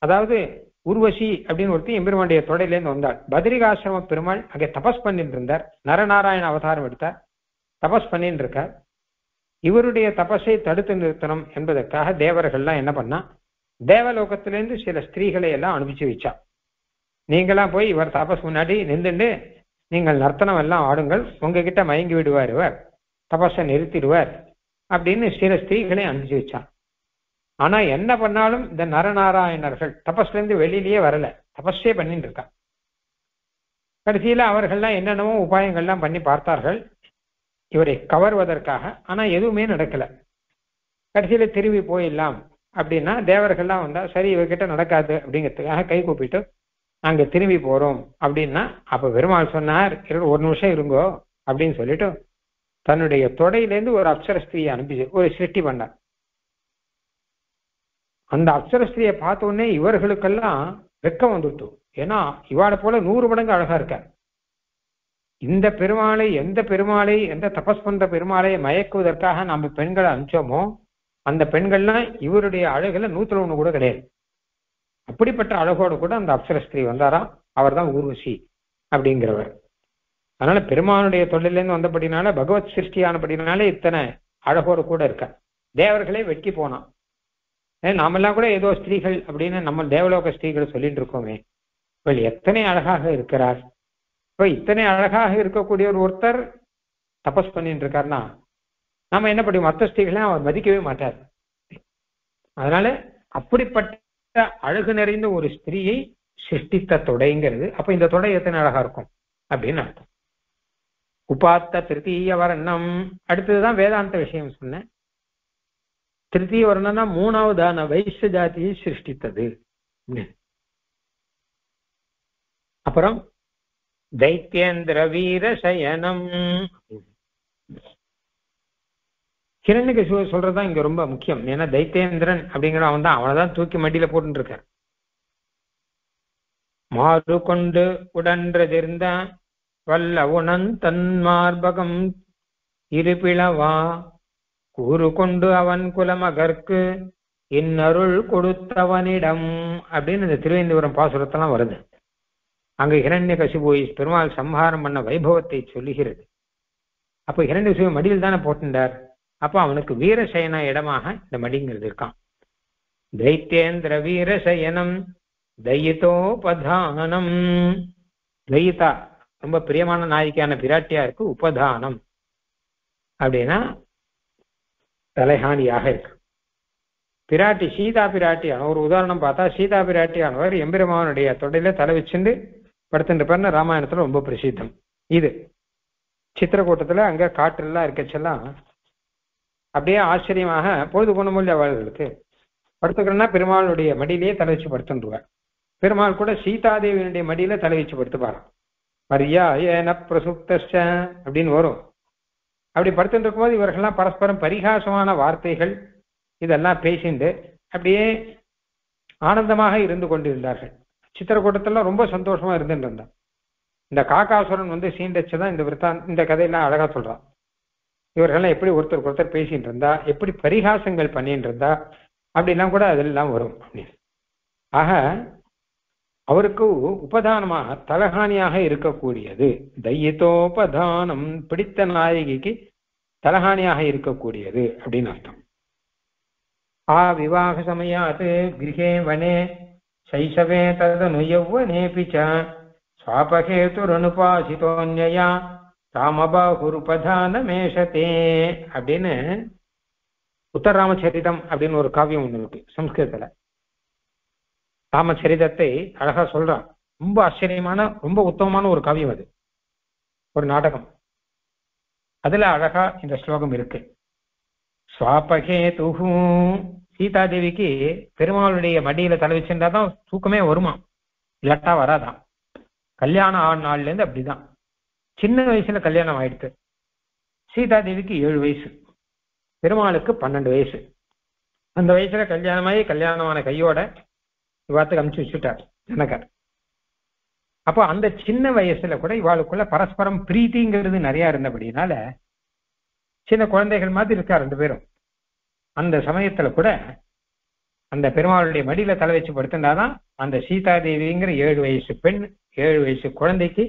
Speaker 1: அதாவது உர்வசி அப்படின்னு ஒருத்தி எம்பெருமானுடைய தொடையிலேருந்து வந்தாள். பத்ரிகாசிரம பெருமாள் அங்கே தபஸ் பண்ணிட்டு இருந்தார். நரநாராயண அவதாரம் எடுத்தார். தபஸ் பண்ணிட்டு இருக்கார். இவருடைய தபஸை தடுத்து நிறுத்தணும் என்பதற்காக தேவர்கள்லாம் என்ன பண்ணா தேவலோகத்திலேருந்து சில ஸ்திரீகளை எல்லாம் அனுப்பிச்சு வச்சா. நீங்களாம் போய் இவர் தபஸ் முன்னாடி நின்றுண்டு நீங்கள் நர்த்தனம் எல்லாம் ஆடுங்கள் உங்ககிட்ட மயங்கி விடுவார் இவர். தபஸை நிறுத்திடுவார் அப்படின்னு சில ஸ்திரீகளை அனுப்பிச்சு வச்சான். ஆனா என்ன பண்ணாலும் இந்த நரநாராயணர்கள் தபஸ்ல இருந்து வெளியிலேயே வரல. தபஸே பண்ணிட்டு இருக்கா கடைசியில அவர்கள்லாம் என்னென்னமோ உபாயங்கள்லாம் பண்ணி பார்த்தார்கள். இவரை கவர்வதற்காக ஆனா எதுவுமே நடக்கல. கடைசியில திரும்பி போயிடலாம் அப்படின்னா தேவர்கள்லாம் வந்தா சரி இவர்கிட்ட நடக்காது அப்படிங்கிறதுக்காக கை கூப்பிட்டு நாங்க திரும்பி போறோம் அப்படின்னா அப்ப பெருமாள் சொன்னார் "இரு, ஒரு நிமிஷம் இருங்கோ அப்படின்னு சொல்லிட்டு தன்னுடைய தொடையிலேருந்து ஒரு அப்சரஸ்திரியை அனுப்பிச்சு ஒரு சிருஷ்டி பண்ணார். அந்த அக்ஷரஸ்ரீயை பார்த்த உடனே இவர்களுக்கெல்லாம் வெக்கம் வந்துட்டு ஏன்னா இவாளை போல நூறு மடங்கு அழகா இருக்கார். இந்த பெருமாளை எந்த பெருமாளை எந்த தபஸ் பண்ற பெருமாளை மயக்குவதற்காக நம்ம பெண்களை அனுப்பிச்சோமோ அந்த பெண்கள்லாம் இவருடைய அழகுல நூத்துல ஒண்ணு கூட கிடையாது. அப்படிப்பட்ட அழகோடு கூட அந்த அப்சரஸ்திரி வந்தாராம். அவர் தான் ஊர்வசி அப்படிங்கிறவர். அதனால பெருமானுடைய தொழிலேருந்து வந்தபடினால பகவத் சிருஷ்டியானபடினால இத்தனை அழகோடு கூட இருக்க தேவர்களே வெட்கி போனான். நாமெல்லாம் கூட ஏதோ ஸ்திரீகள் அப்படின்னு நம்ம தேவலோக ஸ்திரீகள் சொல்லிட்டு இருக்கோமே. இவள் எத்தனை அழகாக இருக்கிறார் இப்ப இத்தனை அழகாக இருக்கக்கூடிய ஒரு ஒருத்தர் தபஸ் பண்ணிட்டு இருக்காருன்னா நாம என்ன பண்ணி மற்ற ஸ்திரீகளை அவர் மதிக்கவே மாட்டார். அதனால அப்படிப்பட்ட அழகு நிறைந்த ஒரு ஸ்திரீயை சிருஷ்டித்த தொடைங்கிறது. அப்ப இந்த தொடை எத்தனை அழகா இருக்கும் அப்படின்னு அர்த்தம். உபாத்த திருத்தீய வர்ணம் அடுத்ததுதான் வேதாந்த விஷயம் சொன்னேன். திருத்தீய வர்ணம்னா மூணாவதான வைசிய ஜாதியை சிருஷ்டித்தது அப்புறம் தைத்தியேந்திர வீர சயனம் கிரண்யகசிவ சொல்றதுதான் இங்க ரொம்ப முக்கியம். ஏன்னா தைத்தேந்திரன் அப்படிங்கிற அவன் தான். அவனை தான் தூக்கி மடியில போட்டு இருக்கார் மாறு கொண்டு உடன்றதிருந்த வல்ல உணன் தன்மார்பகம் இருபிளவா கூறு கொண்டு அவன் குலமகற்கு இன்னருள் கொடுத்தவனிடம் அப்படின்னு இந்த திருவேந்திபுரம் பாசுரத்தெல்லாம் வருது. அங்க இரண்ய கசிபோய் பெருமாள் சம்ஹாரம் பண்ண வைபவத்தை சொல்லுகிறது. அப்ப இரண்டு கசிபு மடியில் தானே போட்டுண்டார் அப்ப அவனுக்கு வீரசயன இடமாக இந்த மடிங்கிறது இருக்கான் தைத்தேந்திர வீரசயனம் தையிதோபதானம் தயிதா ரொம்ப பிரியமான நாயிக்கான பிராட்டியா இருக்கு உபதானம். அப்படின்னா தலைஹானியாக இருக்கு. பிராட்டி சீதா பிராட்டியான ஒரு உதாரணம் பார்த்தா சீதா பிராட்டியானவர் எம்பெருமானுடைய தொடையில தலை வச்சுண்டு படுத்துட்டு ராமாயணத்துல ரொம்ப பிரசித்தம். இது சித்திரக்கூட்டத்துல அங்க காற்றெல்லாம் இருக்கச்செல்லாம் அப்படியே ஆச்சரியமாக பொழுது போன அவர்களுக்கு படுத்துக்கிறேன்னா பெருமாளுடைய மடியிலேயே தலை வச்சு படுத்துருவார் பெருமாள் கூட சீதாதேவியினுடைய மடியில தலை வச்சு படுத்துப்பாராம். மரியா ஏன பிரசுப்தஷ்ட அப்படின்னு வரும். அப்படி படுத்துட்டு இருக்கும்போது இவர்கள்லாம் பரஸ்பரம் பரிகாசமான வார்த்தைகள் இதெல்லாம் பேசிண்டு அப்படியே ஆனந்தமாக இருந்து கொண்டிருந்தார்கள். சித்திரக்கூட்டத்தெல்லாம் ரொம்ப சந்தோஷமா இருந்துட்டு இருந்தான். இந்த காக்காசுரன் வந்து சீண்டச்சுதான் இந்த விற்தான் இந்த கதையெல்லாம் அழகா சொல்றான். இவர்கள்லாம் எப்படி ஒருத்தருக்கு ஒருத்தர் பேசிட்டு இருந்தா எப்படி பரிகாசங்கள் பண்ணிட்டு இருந்தா அப்படிலாம் கூட அதெல்லாம் வரும் அப்படின்னு. ஆக அவருக்கு உபதானமாக தலகாணியாக இருக்கக்கூடியது. தையத்தோபதானம் பிடித்த நாயகிக்கு தலகாணியாக இருக்கக்கூடியது அப்படின்னு அர்த்தம். ஆ விவாக சமயாத் கிரகே வனே சைசவே ததனு யௌவனேபி ச சுவாபகேதுரனுபாசிதோன்யா ராமபாகுருபதான மேஷத்தே அப்படின்னு உத்தரராமச்சரிதம் அப்படின்னு ஒரு காவியம் ஒண்ணு இருக்கு சம்ஸ்கிருதத்துல. ராமச்சரிதத்தை அழகா சொல்றான். ரொம்ப ஆச்சரியமான ரொம்ப உத்தமமான ஒரு காவியம் அது. ஒரு நாடகம். அதுல அழகா இந்த ஸ்லோகம் இருக்கு. சுவாபகே துகும் சீதாதேவிக்கு பெருமாளுடைய மடியில தலை தான் தூக்கமே வருமா இல்லாட்டா வராதான் கல்யாணம் ஆன நாள்ல இருந்து அப்படிதான். சின்ன வயசுல கல்யாணம் ஆயிடுத்து. சீதாதேவிக்கு ஏழு வயசு. பெருமாளுக்கு பன்னெண்டு வயசு. அந்த வயசுல கல்யாணமாயி கல்யாணமான கையோட இவாத்துக்கு அமுச்சு வச்சுட்டார் ஜனகர் அப்போ அந்த சின்ன வயசுல கூட இவாளுக்குள்ள பரஸ்பரம் பிரீத்திங்கிறது நிறைய இருந்தபடினால சின்ன குழந்தைகள் மாதிரி இருக்கா ரெண்டு பேரும். அந்த சமயத்துல கூட அந்த பெருமாளுடைய மடியில தலை வச்சு படுத்திருந்தாதான் அந்த சீதாதேவிங்கிற ஏழு வயசு பெண் ஏழு வயசு குழந்தைக்கு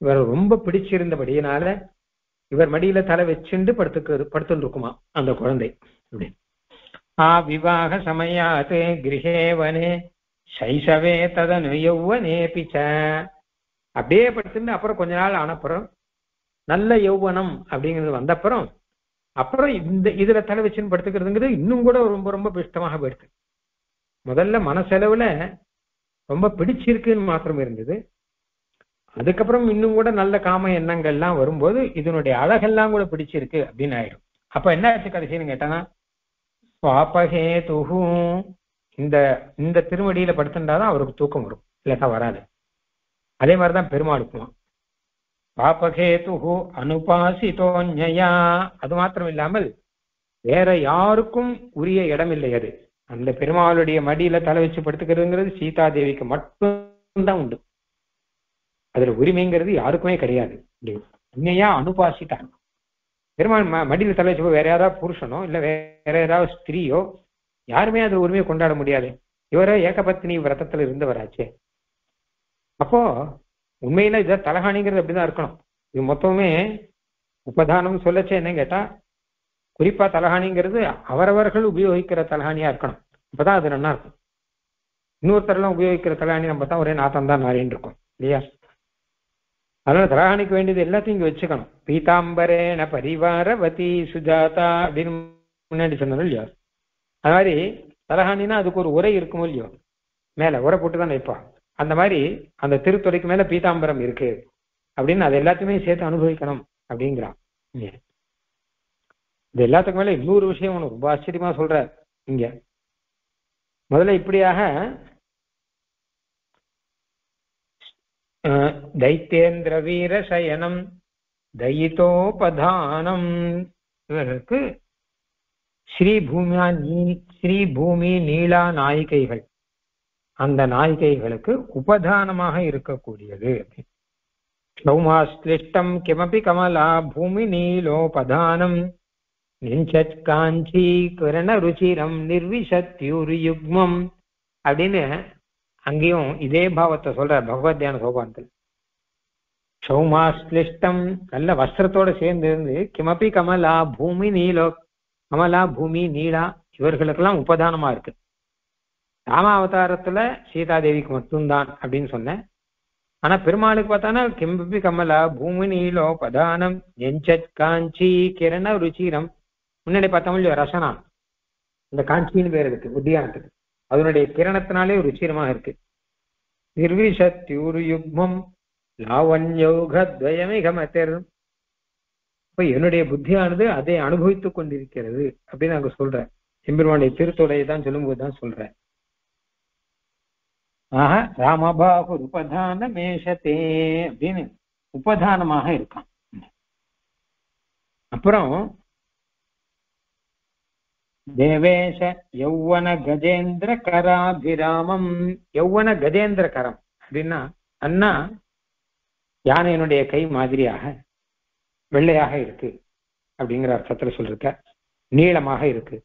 Speaker 1: இவர் ரொம்ப பிடிச்சிருந்தபடியினால இவர் மடியில தலை வச்சுண்டு படுத்துக்கு படுத்துட்டு இருக்குமா அந்த குழந்தை அப்படி ஆ गृहे वने கிரகேவனே சைசவே ததனு யௌவனே பிச்ச. அப்படியே படுத்துட்டு அப்புறம் கொஞ்ச நாள் ஆனப்புறம் நல்ல யௌவனம் அப்படிங்கிறது வந்தப்புறம் அப்புறம் இந்த இதுல தலை வச்சுன்னு படுத்துக்கிறதுங்கிறது இன்னும் கூட ரொம்ப ரொம்ப பிஷ்டமாக போயிடுது. முதல்ல மனசெலவுல ரொம்ப பிடிச்சிருக்குன்னு மாத்திரம் இருந்தது. அதுக்கப்புறம் இன்னும் கூட நல்ல காம எண்ணங்கள்லாம் வரும்போது இதனுடைய அழகெல்லாம் கூட பிடிச்சிருக்கு அப்படின்னு ஆயிடும். அப்ப என்ன ஆச்சு கடைசின்னு கேட்டானா சுவாபகே துஹு இந்த இந்த திருமடியில படுத்துட்டாதான் அவருக்கு தூக்கம் வரும். இல்லாட்டா வராது. அதே மாதிரிதான் பெருமாளுக்குமா. பாபகேதுகு அனுபாசிதோன்யா அது மாத்திரம் இல்லாமல் வேற யாருக்கும் உரிய இடம் இல்லை அது. அந்த பெருமாளுடைய மடியில தலை வச்சு படுத்துக்கிறதுங்கிறது சீதா தேவிக்கு மட்டும்தான் உண்டு. அதுல உரிமைங்கிறது யாருக்குமே கிடையாது. உண்மையா அனுபாசிட்டாங்க பெருமான் ம மடியில தலை வச்சு வேற யாராவது புருஷனோ இல்ல வேற யாராவது ஸ்திரீயோ யாருமே அது உரிமையை கொண்டாட முடியாது. இவரே ஏகபத்தினி விரதத்துல இருந்தவராச்சு. அப்போ உண்மையில இதை தலகாணிங்கிறது அப்படிதான் இருக்கணும். இது மொத்தமே உபதானம் சொல்லச்சு என்ன கேட்டா குறிப்பா தலகாணிங்கிறது அவரவர்கள் உபயோகிக்கிற தலகாணியா இருக்கணும். அப்பதான் அது நல்லா இருக்கும். இன்னொருத்தரெல்லாம் உபயோகிக்கிற தலகாணி நம்ம தான் ஒரே நாத்தம் தான் நாரின்னு இருக்கும் இல்லையா? அதனால தலகாணிக்கு வேண்டியது எல்லாத்தையும் இங்க வச்சுக்கணும். பீதாம்பரேன பரிவாரவதி சுஜாதா அப்படின்னு முன்னாடி சொன்னோம் இல்லையா? அது மாதிரி தலகாணினா அதுக்கு ஒரு உரை இருக்குமோ இல்லையோ? மேல உரை போட்டு தான் வைப்பா அந்த மாதிரி அந்த திருத்துறைக்கு மேல பீதாம்பரம் இருக்கு அப்படின்னு அது எல்லாத்தையுமே சேர்த்து அனுபவிக்கணும் அப்படிங்கிறான். இது எல்லாத்துக்கும் மேல இன்னொரு விஷயம் ஒண்ணு ரொம்ப ஆச்சரியமா சொல்ற இங்க. முதல்ல இப்படியாக தைத்தேந்திர வீர சயனம் தயிதோபதானம் இவருக்கு ஸ்ரீ பூமியா நீ ஸ்ரீ பூமி நீலா நாயிகைகள் அந்த நாயிகைகளுக்கு உபதானமாக இருக்கக்கூடியது சௌமாஸ்லிஷ்டம் கிமபி கமலா பூமி நீலோபதானம் நெஞ்சத் காஞ்சி கிரண ருச்சிரம் நிர்விசத்யூர் யுக்மம் அப்படின்னு அங்கேயும் இதே பாவத்தை சொல்ற பகவத் தியான சோபானத்தில். சௌமாஸ்லிஷ்டம் நல்ல வஸ்திரத்தோட சேர்ந்து இருந்து கிமப்பி கமலா பூமி நீலோ கமலா பூமி நீலா இவர்களுக்கெல்லாம் உபதானமா இருக்கு. ராமாவதாரத்துல சீதாதேவிக்கு மட்டும்தான் அப்படின்னு சொன்னேன். ஆனா பெருமாளுக்கு பார்த்தானா கிம்பி கமலா பூமி நீலோ பதானம் நெஞ்சத் காஞ்சி கிரண ருச்சிரம். முன்னாடி பார்த்தோம் இல்லையோ ரசனா. இந்த காஞ்சின்னு பேர் இருக்கு உத்தியானத்துக்கு. அதனுடைய கிரணத்தினாலே ருச்சிரமாக இருக்கு. நிர்விஷத்யூரு யுக்மம் லாவண்யோகத்வயமிகமத்தர் இப்ப என்னுடைய புத்தியானது அதை அனுபவித்துக் கொண்டிருக்கிறது அப்படின்னு நாங்க சொல்றேன். எம்பெருமானுடைய திருத்தொடையை தான் சொல்லும்போது தான் சொல்றேன். ஆக ராமபாகு உபதான மேஷத்தே அப்படின்னு உபதானமாக இருக்கான். அப்புறம் தேவேஷ யௌவன கஜேந்திர கராபிராமம் யௌவன கஜேந்திர கரம் அப்படின்னா அண்ணா யானையினுடைய கை மாதிரியாக வெள்ளையாக இருக்கு அப்படிங்கிற அர்த்தத்துல சொல்லிருக்க. நீளமாக இருக்கு.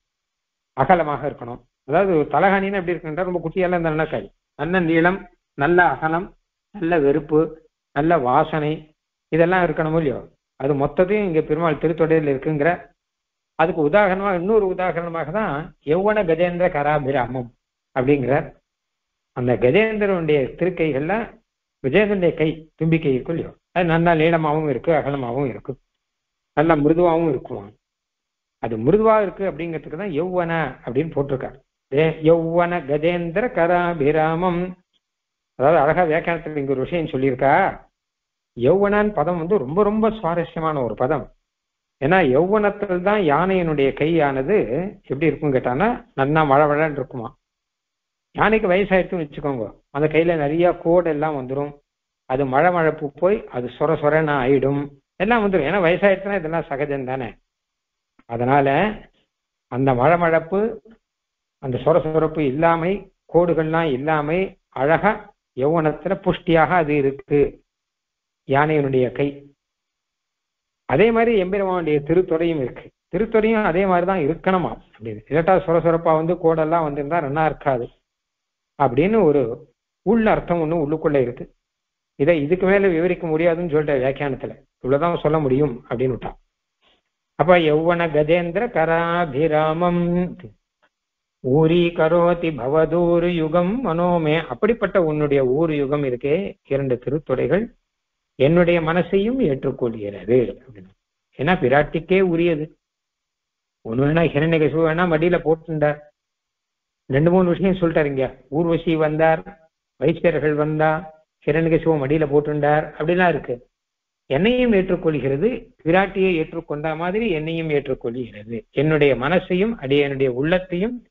Speaker 1: அகலமாக இருக்கணும். அதாவது தலகாணின்னு எப்படி இருக்குன்றா ரொம்ப குட்டியெல்லாம் இந்த நல்ல கை. நல்ல நீளம் நல்ல அகலம் நல்ல வெறுப்பு நல்ல வாசனை இதெல்லாம் இருக்கணும் இல்லையோ? அது மொத்தத்தையும் இங்க பெருமாள் திருத்தொடையில் இருக்குங்கிற அதுக்கு உதாரணமா இன்னொரு உதாரணமாக தான் யௌவன கஜேந்திர கராபிராமம் அப்படிங்கிற அந்த கஜேந்திரனுடைய திருக்கைகள்ல கஜேந்திரனுடைய கை தும்பிக்கை இருக்கும் இல்லையோ? அது நல்லா நீளமாகவும் இருக்கு அகலமாகவும் இருக்கு. நல்லா மிருதுவாகவும் இருக்கும் அது மிருதுவா இருக்கு அப்படிங்கிறதுக்கு தான் யௌவன அப்படின்னு போட்டிருக்காரு. யௌவன கஜேந்திர கராபிராமம். அதாவது அழகா வியாக்கியானத்தில் இங்க ஒரு விஷயம் சொல்லியிருக்கா. யௌவனான் பதம் வந்து ரொம்ப ரொம்ப சுவாரஸ்யமான ஒரு பதம். ஏன்னா யௌவனத்தில் தான் யானையினுடைய கையானது எப்படி இருக்கும் கேட்டானா நன்னா மழவழன்னு இருக்குமா? யானைக்கு வயசாயிடுச்சுன்னு வச்சுக்கோங்க. அந்த கையில நிறைய கோடு எல்லாம் வந்துடும் அது மழை மழைப்பு போய் அது சொர சொரன்னு ஆயிடும். எல்லாம் வந்துடும் ஏன்னா வயசாயிடுச்சுன்னா இதெல்லாம் சகஜம் தானே. அதனால அந்த மழை மழப்பு அந்த சொர சொரப்பு இல்லாமை கோடுகள்லாம் இல்லாமை அழகா யௌவனத்துல புஷ்டியாக அது இருக்கு. யானையினுடைய கை. அதே மாதிரி எம்பெருமானுடைய திருத்தொடையும் இருக்கு. திருத்துறையும் அதே மாதிரிதான் இருக்கணுமா? அப்படின்னு. ஏட்டா சொர சொரப்பா வந்து கோடெல்லாம் வந்திருந்தா நல்லா இருக்காது. அப்படின்னு ஒரு உள்ள அர்த்தம் ஒண்ணு உள்ளுக்குள்ள இருக்கு. இதை இதுக்கு மேல விவரிக்க முடியாதுன்னு சொல்லிட்ட வியாக்கியானத்துல. இவ்வளவுதான் சொல்ல முடியும் அப்படின்னு விட்டான். அப்ப யௌவன கஜேந்திர கராபிராமம். ஊரி கரோதி பவதூரு யுகம் மனோமே. அப்படிப்பட்ட உன்னுடைய ஊர் யுகம் இருக்கே. இரண்டு திருத்துறைகள் என்னுடைய மனசையும் ஏற்றுக்கொள்கிறது. அப்படின்னு ஏன்னா பிராட்டிக்கே உரியது. ஒண்ணு வேணா ஹிரண்யகசிபு வேணா மடியில போட்டுண்டார் ரெண்டு மூணு விஷயம் சொல்லிட்டாரு இங்க. ஊர்வசி வந்தார் வைத்தியர்கள் வந்தா ஹிரண்யகசிபு மடியில போட்டுண்டார் அப்படிலாம் இருக்கு. என்னையும் ஏற்றுக்கொள்கிறது பிராட்டியை ஏற்றுக்கொண்ட மாதிரி என்னையும் ஏற்றுக்கொள்கிறது. என்னுடைய மனசையும் அடியனுடைய உள்ளத்தையும்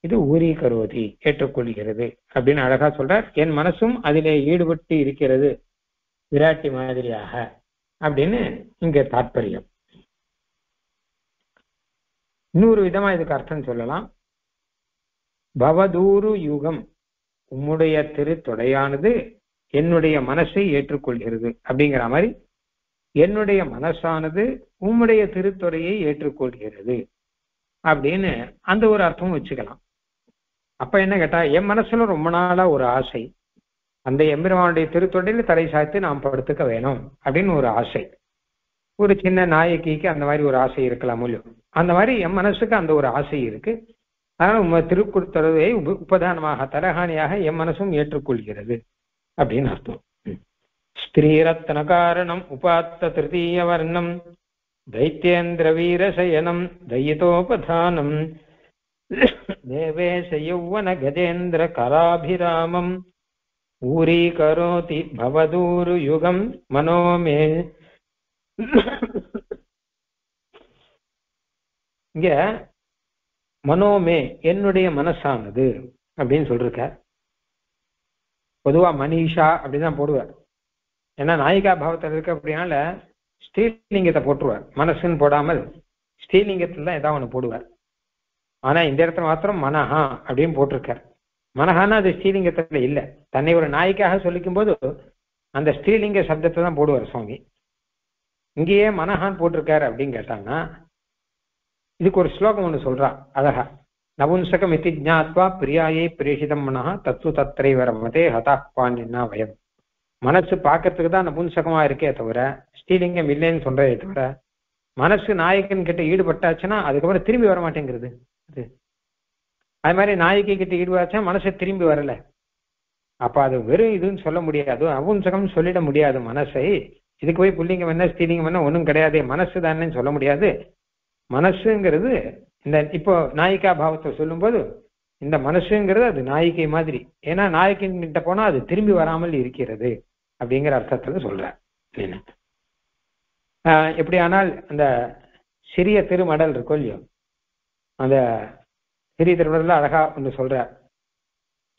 Speaker 1: இது ஊரி கருவதி ஏற்றுக்கொள்கிறது அப்படின்னு அழகா சொல்றார். என் மனசும் அதிலே ஈடுபட்டு இருக்கிறது. விராட்டி மாதிரியாக அப்படின்னு இங்க தாற்பயம். இன்னொரு விதமா இதுக்கு அர்த்தம் சொல்லலாம். பவதூரு யுகம் உம்முடைய திருத்தொடையானது என்னுடைய மனசை ஏற்றுக்கொள்கிறது அப்படிங்கிற மாதிரி என்னுடைய மனசானது உம்முடைய திருத்தொடையை ஏற்றுக்கொள்கிறது அப்படின்னு அந்த ஒரு அர்த்தம் வச்சுக்கலாம். அப்ப என்ன கேட்டா என் மனசுல ரொம்ப நாளா ஒரு ஆசை அந்த எம்பெருமானுடைய திருத்தொடையில் தலை சாய்த்து நாம் படுத்துக்க வேணும் அப்படின்னு ஒரு ஆசை. ஒரு சின்ன நாயகிக்கு அந்த மாதிரி ஒரு ஆசை இருக்கலாம் இல்லையோ அந்த மாதிரி என் மனசுக்கு அந்த ஒரு ஆசை இருக்கு. அதனால உங்க உப உபதானமாக தலகாணியாக என் மனசும் ஏற்றுக்கொள்கிறது அப்படின்னு அர்த்தம். ஸ்திரீரத்தன காரணம் உபாத்த திருத்தீய வர்ணம் தைத்தேந்திர வீர சயனம் தையிதோபதானம் தேவேச யௌவன கஜேந்திர கராபிராமம் ऊरीकरोति भवदूरुयुगं யுகம் மனோமே. இங்க மனோமே என்னுடைய மனசானது அப்படின்னு சொல்லிருக்க. பொதுவா மனிஷா அப்படின்னு தான் போடுவார். ஏன்னா நாயிகா பாவத்தில் இருக்கு அப்படின்னால ஸ்ரீலிங்கத்தை போட்டுருவார் மனசுன்னு போடாமல் ஸ்ரீலிங்கத்துல தான் ஏதாவது ஒண்ணு போடுவார். ஆனா இந்த இடத்துல மாத்திரம் மனஹா அப்படின்னு போட்டிருக்கார். மனஹானா அது ஸ்ரீலிங்கத்துல இல்ல. தன்னை ஒரு நாய்க்காக சொல்லிக்கும் போது அந்த ஸ்ரீலிங்க சப்தத்தை தான் போடுவார் சுவாமி. இங்கேயே மனஹான் போட்டிருக்காரு அப்படின்னு கேட்டாங்கன்னா இதுக்கு ஒரு ஸ்லோகம் ஒன்று சொல்றா அழகா. நபுன்சகம் இத்தி ஜாத்வா பிரியாயை பிரேஷிதம் மனஹா தத்து தத்திரை வரமதே ஹதா பாண்டினா வயம். மனசு பார்க்கறதுக்கு தான் நபுன்சகமா இருக்கே தவிர ஸ்ரீலிங்கம் இல்லைன்னு சொல்றதே தவிர மனசு நாயக்கன் கிட்ட ஈடுபட்டாச்சுன்னா அதுக்கப்புறம் திரும்பி வர மாட்டேங்கிறது அது அது மாதிரி நாயகி கிட்ட ஈடுபாச்சா மனசு திரும்பி வரல. அப்ப அது வெறும் இதுன்னு சொல்ல முடியாது. அவுன்சகம் சொல்லிட முடியாது மனசை. இதுக்கு போய் புள்ளிங்கம் என்ன ஸ்ரீலிங்கம் என்ன ஒன்றும் கிடையாது. மனசு தானே சொல்ல முடியாது. மனசுங்கிறது இந்த இப்போ நாயிக்கா பாவத்தை சொல்லும்போது இந்த மனசுங்கிறது அது நாயிக்கை மாதிரி. ஏன்னா நாயக்கின் கிட்ட போனா அது திரும்பி வராமல் இருக்கிறது அப்படிங்கிற அர்த்தத்துல சொல்றேன். எப்படி ஆனால் அந்த சிறிய திருமடல் இருக்கும் இல்லையோ? அந்த சிறிய திருமடல்ல அழகா ஒன்று சொல்ற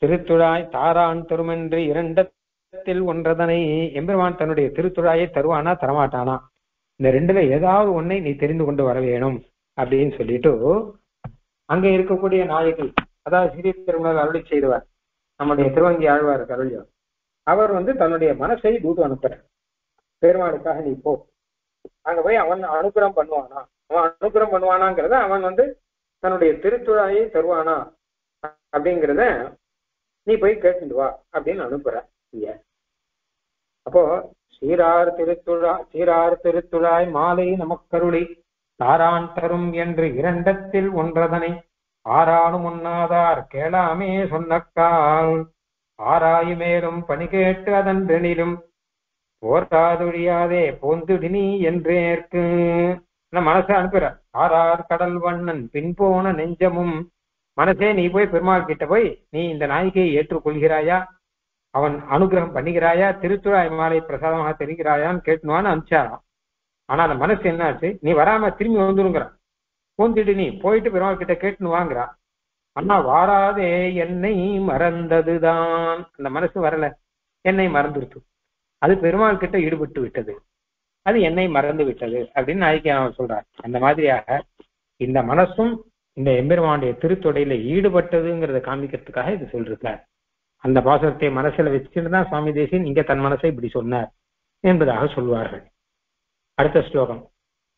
Speaker 1: திருத்துழாய் தாரான் தருமென்று இரண்டத்தில் ஒன்றதனை எம்பெருமான் தன்னுடைய திருத்துழாயை தருவானா தரமாட்டானா? இந்த ரெண்டுல ஏதாவது ஒன்னை நீ தெரிந்து கொண்டு வர வேணும் அப்படின்னு சொல்லிட்டு அங்க இருக்கக்கூடிய நாயகி அதாவது சிறிய திருமணம் அருளி செய்தவர் நம்முடைய திருவங்கி ஆழ்வார் அருளியோ அவர் வந்து தன்னுடைய மனசை தூது அனுப்புற பெருமாளுக்காக நீ போ. அங்க போய் அவன் அனுகிரம் பண்ணுவானா? அவன் அனுகிரம் பண்ணுவானாங்கிறத அவன் வந்து தன்னுடைய திருத்துழாயை தருவானா? அப்படிங்கிறத நீ போய் கேட்டுட்டு வா அப்படின்னு அனுப்புற அப்போ சீரார் திருத்துழா சீரார் திருத்துழாய் மாலை நமக்கருளி தாரான் தரும் என்று இரண்டத்தில் ஒன்றதனை ஆறானும் உண்ணாதார் கேளாமே சொன்னக்கால். ஆராயு மேலும் பணி கேட்டு அதன் போர்த்தாதொழியாதே போர்த்தாதுழியாதே போந்துடினி என்றேற்கு. மனசை அனுப்புற ஆறார் கடல் வண்ணன் பின்போன நெஞ்சமும். மனசே நீ போய் பெருமாள் கிட்ட போய் நீ இந்த நாயகியை ஏற்றுக்கொள்கிறாயா? அவன் அனுகிரகம் பண்ணுகிறாயா? திருத்துழாய் மாலை பிரசாதமாக தெரிகிறாயான்னு கேட்டுனுவான்னு அனுப்பிச்சாராம். ஆனா அந்த மனசு என்னாச்சு? நீ வராம திரும்பி வந்துருங்கிறான். போந்துட்டு நீ போயிட்டு பெருமாள் கிட்ட கேட்டுன்னு வாங்குறான். அண்ணா வாராதே என்னை மறந்ததுதான். அந்த மனசு வரல. என்னை மறந்துருச்சு அது பெருமாள் கிட்ட ஈடுபட்டு விட்டது. அது என்னை மறந்து விட்டது அப்படின்னு நாய்க்கு சொல்றார். அந்த மாதிரியாக இந்த மனசும் இந்த எம்பெருமானுடைய திருத்தொடையில ஈடுபட்டதுங்கிறத காமிக்கிறதுக்காக இது சொல்றார் அந்த பாசுரத்தை மனசுல வச்சுட்டு தான் சுவாமி தேசியன் இங்க தன் மனசை இப்படி சொன்னார் என்பதாக சொல்வார்கள். அடுத்த ஸ்லோகம்.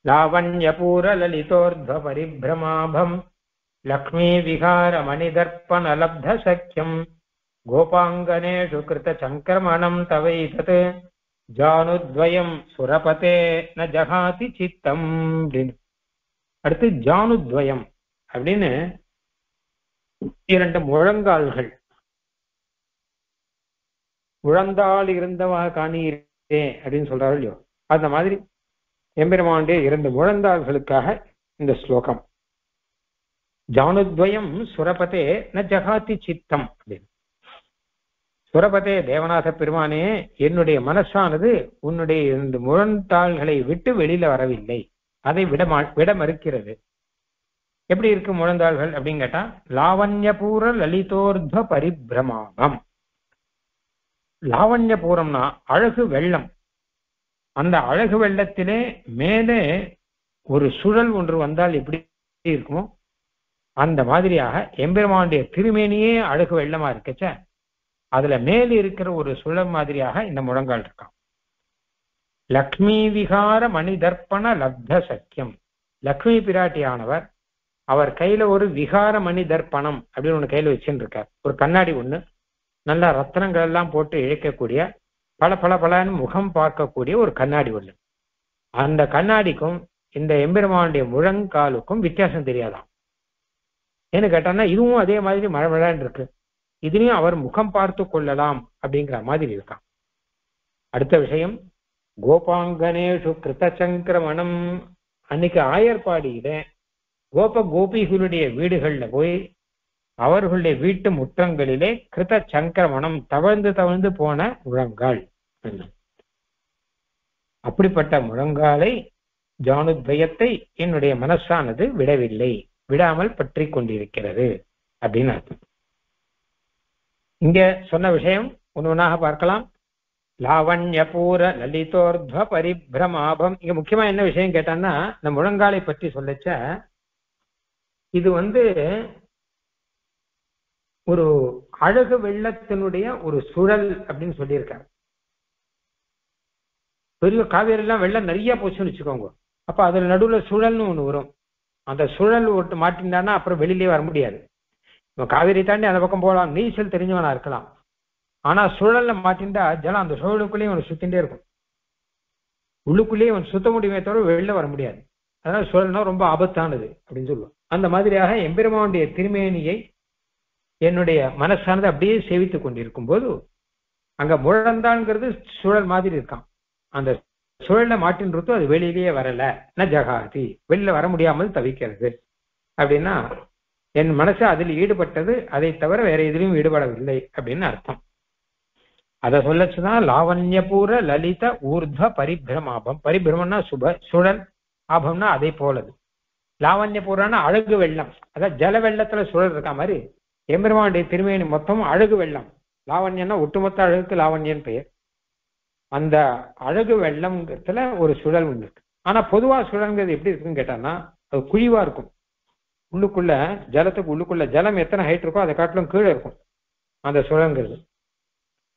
Speaker 1: லாவண்யபூர லலிதோர்த்வ பரிபிரமாபம் லக்ஷ்மீ விகார ஜானுத்வயம் சுரபதே ந ஜகாதி சித்தம் அப்படின்னு. அடுத்து ஜானுத்வயம் அப்படின்னு இரண்டு முழங்கால்கள். முழந்தால் இருந்தவாக காணீரே அப்படின்னு சொல்றாரு இல்லையோ? அந்த மாதிரி எம்பெருமானுடைய இரண்டு முழந்தாள்களுக்காக இந்த ஸ்லோகம். ஜானுத்வயம் சுரபதே ந ஜகாதி சித்தம் அப்படின்னு. சுரபதே தேவநாத பெருமானே என்னுடைய மனசானது உன்னுடைய இந்த முழந்தாள்களை விட்டு வெளியில வரவில்லை. அதை விட விட மறுக்கிறது. எப்படி இருக்கு முழந்தாள்கள் அப்படின்னு கேட்டா லாவண்யபூர லலிதோர்த்வ பரிபிரமாகம் லாவண்யபூரம்னா அழகு வெள்ளம். அந்த அழகு வெள்ளத்திலே மேலே ஒரு சுழல் ஒன்று வந்தால் எப்படி இருக்குமோ அந்த மாதிரியாக எம்பெருமானுடைய திருமேனியே அழகு வெள்ளமா இருக்கச்ச. அதுல மேல் இருக்கிற ஒரு சுழல் மாதிரியாக இந்த முழங்கால் இருக்கான் லக்ஷ்மி விகார மணிதர்ப்பண லப்த சக்கியம் லக்ஷ்மி பிராட்டியானவர் அவர் கையில ஒரு விகார மணி தர்ப்பணம் அப்படின்னு ஒண்ணு கையில வச்சுட்டு இருக்கார் ஒரு கண்ணாடி ஒண்ணு நல்லா ரத்னங்கள் எல்லாம் போட்டு இழைக்கக்கூடிய பல பல பலன்னு முகம் பார்க்கக்கூடிய ஒரு கண்ணாடி ஒண்ணு. அந்த கண்ணாடிக்கும் இந்த எம்பெருமானுடைய முழங்காலுக்கும் வித்தியாசம் தெரியாதாம். ஏன்னு கேட்டான்னா இதுவும் அதே மாதிரி மழை மழைன்னு இருக்கு. இதுலயும் அவர் முகம் பார்த்து கொள்ளலாம் அப்படிங்கிற மாதிரி இருக்கான். அடுத்த விஷயம் கோபாங்கனேஷு கிருத சங்கிரமணம் அன்னைக்கு ஆயர்பாடியில கோப கோபிகளுடைய வீடுகள்ல போய் அவர்களுடைய வீட்டு முற்றங்களிலே கிருத சங்கிரமணம் தவழ்ந்து தவழ்ந்து போன முழங்கால் அப்படிப்பட்ட முழங்காலை ஜானுத்வயத்தை என்னுடைய மனசானது விடவில்லை விடாமல் பற்றி கொண்டிருக்கிறது அப்படின்னு அர்த்தம். இங்க சொன்ன விஷயம் ஒன்னொன்னாக ஒன்றாக பார்க்கலாம். லாவண்யபூர லலிதோர்த்வ பரிபிரமாபம். இங்க முக்கியமா என்ன விஷயம் கேட்டான்னா இந்த முழங்காலை பற்றி சொல்லச்ச இது வந்து ஒரு அழகு வெள்ளத்தினுடைய ஒரு சுழல் அப்படின்னு சொல்லியிருக்காரு. பெரிய காவேரி எல்லாம் வெள்ளம் நிறைய போச்சுன்னு வச்சுக்கோங்க. அப்ப அதுல நடுவுல சுழல்னு ஒண்ணு வரும். அந்த சுழல் ஒட்டு மாட்டினான்னா அப்புறம் வெளியிலே வர முடியாது. காவிரி தாண்டி அந்த பக்கம் போகலாம் நீச்சல் தெரிஞ்சவனா இருக்கலாம். ஆனா சுழல்ல மாட்டின்றா ஜலம் அந்த சுழலுக்குள்ளேயே அவன் சுத்தின்றே இருக்கும். உள்ளுக்குள்ளேயே அவன் சுத்த முடியுமே தவிர வெளில வர முடியாது. அதனால சுழல்னா ரொம்ப ஆபத்தானது அப்படின்னு சொல்லுவோம் அந்த மாதிரியாக எம்பெருமானுடைய திருமேனியை என்னுடைய மனசானது அப்படியே சேவித்துக் கொண்டிருக்கும் போது அங்க முழந்தான்ங்கிறது சுழல் மாதிரி இருக்கான். அந்த சுழல்ல மாட்டின்றது அது வெளியிலேயே வரல. ந ஜகாதி. வெளியில வர முடியாமல் தவிக்கிறது. அப்படின்னா என் மனசு அதில் ஈடுபட்டது அதை தவிர வேற எதிலையும் ஈடுபடவில்லை அப்படின்னு அர்த்தம். அதை சொல்லச்சுதான் லாவண்யபூர லலித ஊர்த்வ பரிபிரமாபம். பரிபிரமம்னா சுப சுழல் ஆபம்னா அதே போலது. லாவண்யபூரான அழகு வெள்ளம். அதாவது ஜல வெள்ளத்துல சுழல் இருக்க மாதிரி. எம்பெருமானுடைய திருமேனி மொத்தம் அழகு வெள்ளம். லாவண்யம்னா ஒட்டுமொத்த அழகுக்கு லாவண்யன் பெயர். அந்த அழகு வெள்ளம்ங்கிறதுல ஒரு சுழல் ஒன்று இருக்கு. ஆனா பொதுவா சுழல்ங்கிறது எப்படி இருக்குன்னு கேட்டான்னா அது குழிவா இருக்கும். உள்ளுக்குள்ள ஜலத்துக்கு உள்ளுக்குள்ள ஜலம் எத்தனை ஹைட் இருக்கோ அதை காட்டிலும் கீழே இருக்கும். அந்த சுழல்ங்கிறது.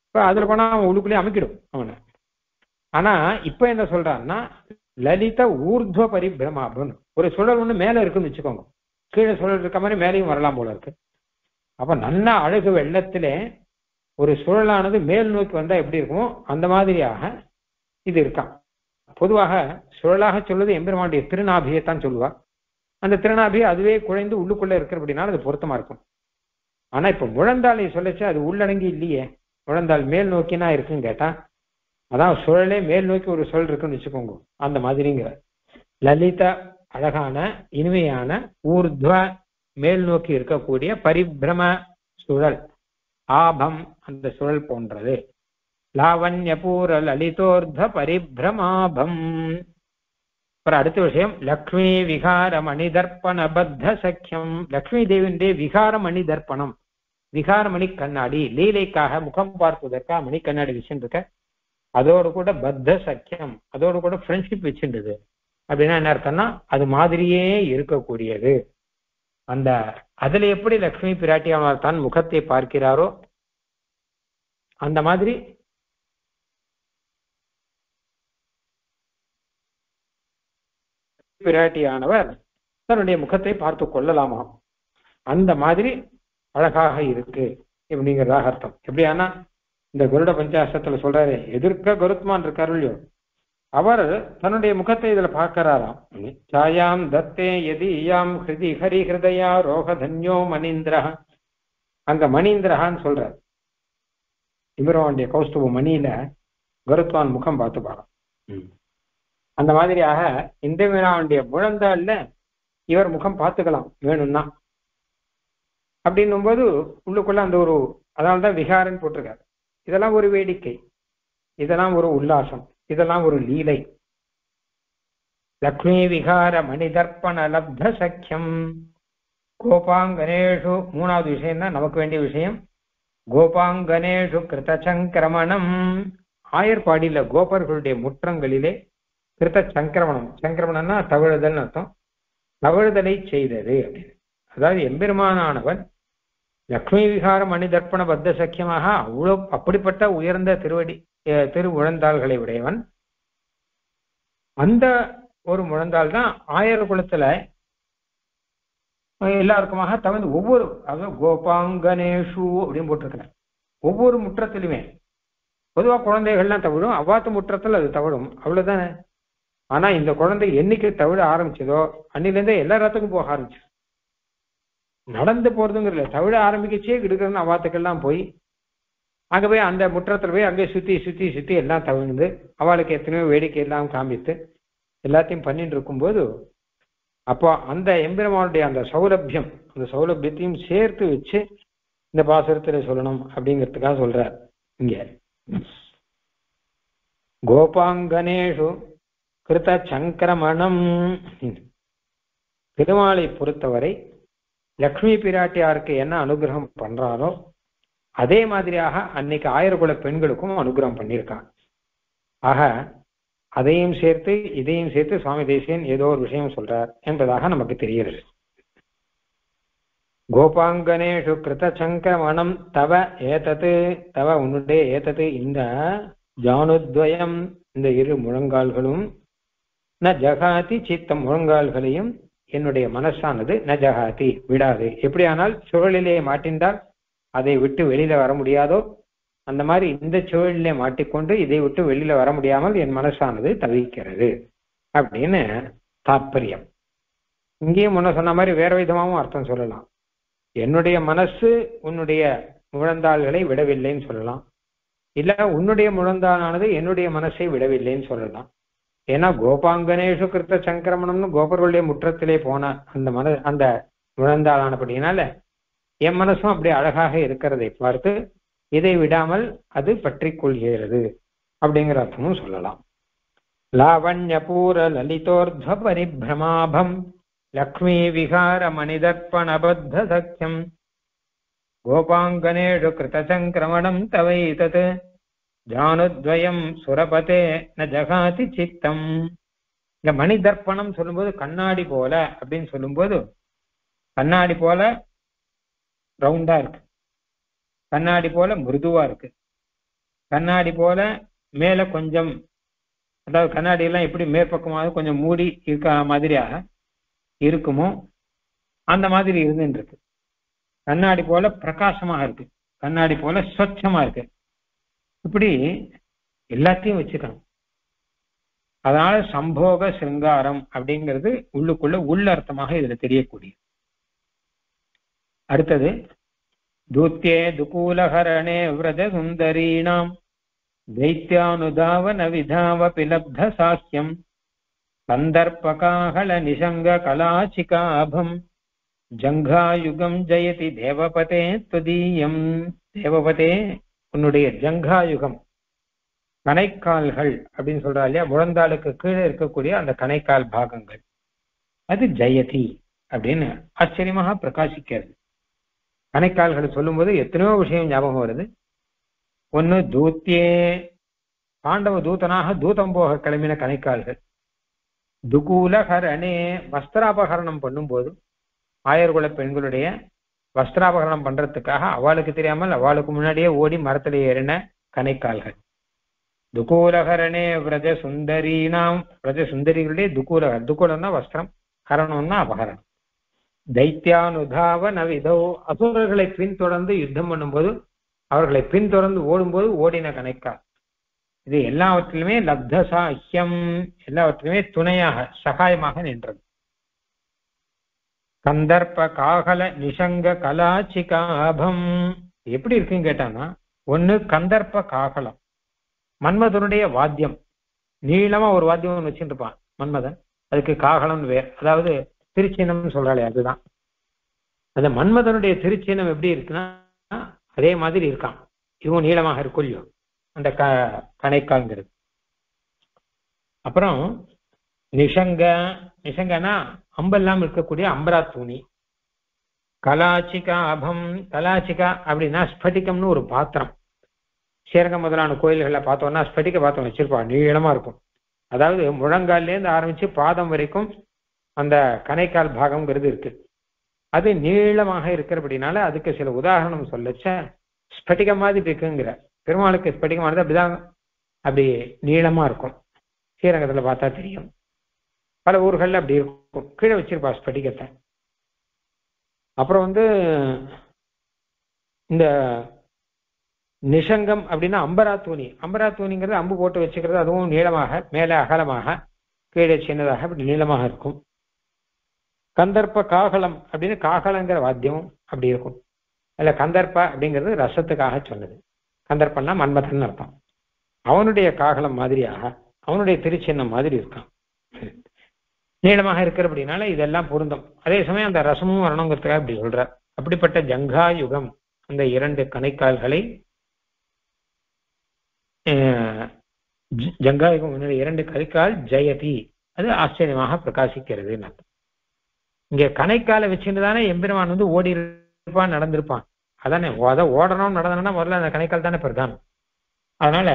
Speaker 1: இப்ப அதுல போனா அவன் உள்ளுக்குள்ளேயே அமைக்கிடும் அவனை. ஆனா இப்ப என்ன சொல்றான்னா லலித ஊர்துவ பரிபிரமாபன் ஒரு சுழல் ஒண்ணு மேல இருக்குன்னு வச்சுக்கோங்க. கீழே சுழல் இருக்க மாதிரி மேலேயும் வரலாம் போல இருக்கு. அப்ப நல்ல அழகு வெள்ளத்திலே ஒரு சுழலானது மேல் நோக்கி வந்தா எப்படி இருக்குமோ அந்த மாதிரியாக இது இருக்கான் பொதுவாக சுழலாக சொல்வது எம்பெருமானுடைய திருநாபியைத்தான் சொல்லுவாள் அந்த திருநாபி அதுவே குழைந்து உள்ளுக்குள்ள அப்படின்னா அது பொருத்தமா இருக்கும். ஆனா இப்ப முழந்தாளை சொல்லச்சு அது உள்ளடங்கி இல்லையே. முழந்தாள் மேல் நோக்கினா இருக்குன்னு கேட்டா அதான் சுழலே மேல் நோக்கி ஒரு சுழல் இருக்குன்னு வச்சுக்கோங்க. அந்த மாதிரிங்கிற. லலித அழகான இனிமையான ஊர்துவ மேல் நோக்கி இருக்கக்கூடிய பரிபிரம சுழல். ஆபம் அந்த சுழல் போன்றது. லாவண்யபூர லலிதோர்த பரிபிரமாபம். அப்புறம் அடுத்த விஷயம் லக்ஷ்மி விகார மணிதர்ப்பண பத்த சக்கியம் லக்ஷ்மி தேவியுடைய விகார மணி தர்ப்பணம் விகார மணி கண்ணாடி. லீலைக்காக முகம் பார்ப்பதற்காக மணி கண்ணாடி வச்சுருக்க அதோடு கூட பத்த சக்கியம் அதோடு கூட ஃப்ரெண்ட்ஷிப் வச்சுருந்தது. அப்படின்னா என்ன அர்த்தம்னா அது மாதிரியே இருக்கக்கூடியது. அந்த அதுல எப்படி லக்ஷ்மி பிராட்டியானவர் தான் முகத்தை பார்க்கிறாரோ அந்த மாதிரி பிராட்டியானவர் தன்னுடைய முகத்தை பார்த்து கொள்ளலாமா அந்த மாதிரி அழகாக இருக்கு அப்படிங்கிறதாக அர்த்தம். எப்படியானா இந்த குருட பஞ்சாசத்துல சொல்றாரு எதிர்க்க கருத்மான் இருக்கார் இல்லையோ அவர் தன்னுடைய முகத்தை இதுல பார்க்கிறாராம். சாயாம் தத்தே எதி யாம் ஹிருதி ஹரி ஹிருதயா ரோகதன்யோ மணீந்திரா அங்க மணீந்திரஹான்னு சொல்றார். இவருடைய கௌஸ்துவ மணியில கருத்வான் முகம் பார்த்து பாடம் அந்த மாதிரியாக இந்த மீனாவுடைய முழந்தாள்ல இவர் முகம் பார்த்துக்கலாம் வேணும்னா. அப்படின்னும் போது உள்ளுக்குள்ள அந்த ஒரு அதனால்தான் விகாரன் போட்டிருக்காரு. இதெல்லாம் ஒரு வேடிக்கை. இதெல்லாம் ஒரு உல்லாசம். இதெல்லாம் ஒரு லீலை. லக்ஷ்மி விகார மணிதர்ப்பண லப்த சக்கியம். கோபாங்கனேஷு மூணாவது விஷயம் தான் நமக்கு வேண்டிய விஷயம். கோபாங்கனேஷு கிருத சங்கிரமணம் ஆயர்பாடியில கோபர்களுடைய முற்றங்களிலே கிருத்த சங்கிரமணம் சங்கிரமணம்னா தவிழுதல்னு அர்த்தம். தவிழுதலை செய்தது அப்படின்னு. அதாவது எம்பெருமானானவன் லக்ஷ்மி விகார மணிதர்ப்பண பத்த சக்கியமாக அவ்வளோ அப்படிப்பட்ட உயர்ந்த திருவடி திரு முழந்தாள்களை உடையவன். அந்த ஒரு முழந்தாள் தான் ஆயர் குலத்துல எல்லாருக்குமாக தவிர்த்து ஒவ்வொரு அதாவது கோபாங்கனேஷு அப்படின்னு போட்டிருக்கிறேன் ஒவ்வொரு முற்றத்திலுமே. பொதுவா குழந்தைகள்லாம் தவிழும் அவ்வாத்து முற்றத்தில் அது தவிழும். அவ்வளவுதானே? ஆனா இந்த குழந்தை என்னைக்கு தவிழ ஆரம்பிச்சதோ அன்னிலேருந்தே எல்லா இடத்துக்கும் போக ஆரம்பிச்சு நடந்து போறதுங்கிறதுல தவிழ ஆரம்பிக்கச்சே கிடுக்கிறன்னு அவாத்துக்கெல்லாம் போய் அங்க போய் அந்த முற்றத்துல போய் அங்கே சுத்தி சுத்தி சுத்தி எல்லாம் தவிழ்ந்து அவளுக்கு எத்தனையோ வேடிக்கை எல்லாம் காமித்து எல்லாத்தையும் பண்ணிட்டு இருக்கும்போது அப்போ அந்த எம்பெருமானுடைய அந்த சௌலபியம் அந்த சௌலபியத்தையும் சேர்த்து வச்சு இந்த பாசுரத்துல சொல்லணும் அப்படிங்கிறதுக்காக சொல்றார் இங்க. கோபாங்கனேஷு கிருத சங்கிரமணம். திருமாலை பொறுத்தவரை லக்ஷ்மி பிராட்டியாருக்கு என்ன அனுகிரகம் பண்றாரோ அதே மாதிரியாக அன்னைக்கு ஆயிரகுல பெண்களுக்கும் அனுகிரகம் பண்ணியிருக்கான் ஆக அதையும் சேர்த்து இதையும் சேர்த்து சுவாமி தேசியன் ஏதோ ஒரு விஷயம் சொல்றார் என்பதாக நமக்கு தெரிகிறது. கோபாங்கனேஷு கிருத சங்கிரமணம் தவ ஏத்தது தவ உன்னுடைய ஏத்தது இந்த ஜானுத்வயம் இந்த இரு முழங்கால்களும் ந ஜகாதி சித்தம் முழங்கால்களையும் என்னுடைய மனசானது ந ஜகாதி விடாது. எப்படியானால் சுழலிலே மாட்டின்றால் அதை விட்டு வெளியில வர முடியாதோ? அந்த மாதிரி இந்த சூழலிலே மாட்டிக்கொண்டு இதை விட்டு வெளியில வர முடியாமல் என் மனசானது தவிக்கிறது அப்படின்னு தாற்பயம் இங்கேயும் முன்ன சொன்ன மாதிரி வேற விதமாகவும் அர்த்தம் சொல்லலாம். என்னுடைய மனசு உன்னுடைய முழந்தாள்களை விடவில்லைன்னு சொல்லலாம். இல்ல உன்னுடைய முழந்தாளானது என்னுடைய மனசை விடவில்லைன்னு சொல்லலாம். ஏன்னா கோபாங்கனேஷு கிருத்த சங்கிரமணம்னு கோபர்களுடைய முற்றத்திலே போன அந்த மன அந்த முழந்தாளானபடினால என் மனசும் அப்படி அழகாக இருக்கிறதை பார்த்து இதை விடாமல் அது பற்றி கொள்கிறது அப்படிங்கிற அர்த்தமும் சொல்லலாம். லாவண்ய பூர லலிதோர்த்வ பரிபிரமாபம் லக்ஷ்மி விகார மணிதர்ப்பணபத்த சக்கியம் கோபாங்கனேஷு கிருத்த சங்கிரமணம் தவை தவைதத் ஜானுத்வயம் சுரபதே ந ஜகாதி சித்தம். இந்த மணி தர்ப்பணம் சொல்லும்போது கண்ணாடி போல அப்படின்னு சொல்லும்போது கண்ணாடி போல ரவுண்டா இருக்கு. கண்ணாடி போல மிருதுவா இருக்கு. கண்ணாடி போல மேல கொஞ்சம் அதாவது கண்ணாடி எல்லாம் எப்படி மேற்பக்கமாக கொஞ்சம் மூடி இருக்க மாதிரியாக இருக்குமோ அந்த மாதிரி இருந்துட்டு இருக்கு. கண்ணாடி போல பிரகாசமா இருக்கு. கண்ணாடி போல ஸ்வச்சமா இருக்கு. இப்படி எல்லாத்தையும் வச்சுக்கணும். அதனால சம்போக சிருங்காரம் அப்படிங்கிறது உள்ளுக்குள்ள உள்ளர்த்தமாக இதுல தெரியக்கூடிய அடுத்தது தூத்தியே துகூலஹரணே விரத சுந்தரீணாம் தைத்தியானுதாவன விதாவபி லப்த சாஸ்யம் சந்தர்ப்பகாகல நிசங்க கலாச்சிகாபம் ஜங்காயுகம் ஜெயதி தேவபதே துதீயம். தேவபதே உன்னுடைய ஜங்காயுகம் கணைக்கால்கள் அப்படின்னு சொல்றா இல்லையா? முழந்தாளுக்கு கீழே இருக்கக்கூடிய அந்த கணைக்கால் பாகங்கள். அது ஜெயதி அப்படின்னு ஆச்சரியமாக பிரகாசிக்கிறது. கணைக்கால்கள் சொல்லும்போது எத்தனையோ விஷயம் ஞாபகம் வருது. ஒன்னு தூத்தியே பாண்டவ தூதனாக தூதம் போக கிளம்பின கணைக்கால்கள். துகூலகரணே வஸ்திராபகரணம் பண்ணும்போது ஆயர்குல பெண்களுடைய வஸ்திராபகரணம் பண்றதுக்காக அவளுக்கு தெரியாமல் அவளுக்கு முன்னாடியே ஓடி மரத்துல ஏறின கனைக்கால்கள் துகூலகரணே விரஜ சுந்தரீனாம் விரஜ சுந்தரிகளுடைய துகூலகர் துகூலம்னா வஸ்திரம் கரணம்னா அபகரணம். தைத்தியானுதாவ நவிதோ அசுரர்களை பின்தொடர்ந்து யுத்தம் பண்ணும்போது அவர்களை பின்தொடர்ந்து ஓடும்போது ஓடின கணைக்கால். இது எல்லாவற்றிலுமே லப்த சாஹியம் எல்லாவற்றிலுமே துணையாக சகாயமாக நின்றது. கந்தர்ப்ப காகல நிஷங்க கலாச்சிகாபம். எப்படி இருக்குன்னு கேட்டானா ஒண்ணு கந்தர்ப்ப காகலம் மன்மதனுடைய வாத்தியம். நீளமா ஒரு வாத்தியம் ஒன்று வச்சுட்டு இருப்பான் மன்மதன். அதுக்கு காகலம்னு வேர் அதாவது திருச்சின்னம் சொல்றாளே அதுதான். அந்த மன்மதனுடைய திருச்சின்னம் எப்படி இருக்குன்னா அதே மாதிரி இருக்கான். இதுவும் நீளமாக இருக்கொல்லியும் அந்த க கணைக்காங்கிறது. அப்புறம் நிஷங்க நிஷங்கனா அம்பெல்லாம் இருக்கக்கூடிய அம்பரா துணி கலாச்சிகா அபம் கலாச்சிகா அப்படின்னா ஸ்பட்டிகம்னு ஒரு பாத்திரம். ஸ்ரீரங்கம் முதலான கோயில்களில் பார்த்தோம்னா ஸ்பட்டிக பாத்திரம் வச்சிருப்பா நீளமா இருக்கும். அதாவது முழங்கால்லேருந்து ஆரம்பிச்சு பாதம் வரைக்கும் அந்த கனைக்கால் பாகம்ங்கிறது இருக்கு. அது நீளமாக இருக்கிறபடினால அதுக்கு சில உதாரணம் சொல்லச்ச ஸ்பட்டிகம் மாதிரி இருக்குங்கிற. பெருமாளுக்கு ஸ்பட்டிகமானது அப்படிதான். அப்படி நீளமா இருக்கும். ஸ்ரீரங்கத்துல பார்த்தா தெரியும். பல ஊர்களில் அப்படி இருக்கும். கீழே வச்சிருப்பா ஸ்படிகத்தை அப்புறம் வந்து இந்த நிஷங்கம் அப்படின்னா அம்பரா தூணி. அம்பரா தூணிங்கிறது அம்பு போட்டு வச்சுக்கிறது அதுவும் நீளமாக மேலே அகலமாக கீழே சின்னதாக அப்படி நீளமாக இருக்கும். கந்தர்ப்ப காகலம் அப்படின்னு காகலங்கிற வாத்தியம் அப்படி இருக்கும். அதில் கந்தர்ப்ப அப்படிங்கிறது ரசத்துக்காக சொன்னது கந்தர்ப்பன்னா மன்மதன் அர்த்தம். அவனுடைய காகலம் மாதிரியாக அவனுடைய திருச்சின்னம் மாதிரி இருக்கான். நீளமாக இருக்கிற அப்படினால இதெல்லாம் பொருந்தும். அதே சமயம் அந்த ரசமும் வரணுங்கிறதுக்காக இப்படி சொல்ற. அப்படிப்பட்ட ஜங்கா யுகம் அந்த இரண்டு கணைக்கால்களை ஜங்கா யுகம் இரண்டு கணைக்கால் ஜெயதி. அது ஆச்சரியமாக பிரகாசிக்கிறது இங்க கணைக்கால வச்சுட்டு தானே எம்பெருமான் வந்து ஓடி இருப்பான் நடந்திருப்பான். அதானே அதை ஓடணும் நடந்தனா முதல்ல அந்த கணைக்கால் தானே பிரதானம். அதனால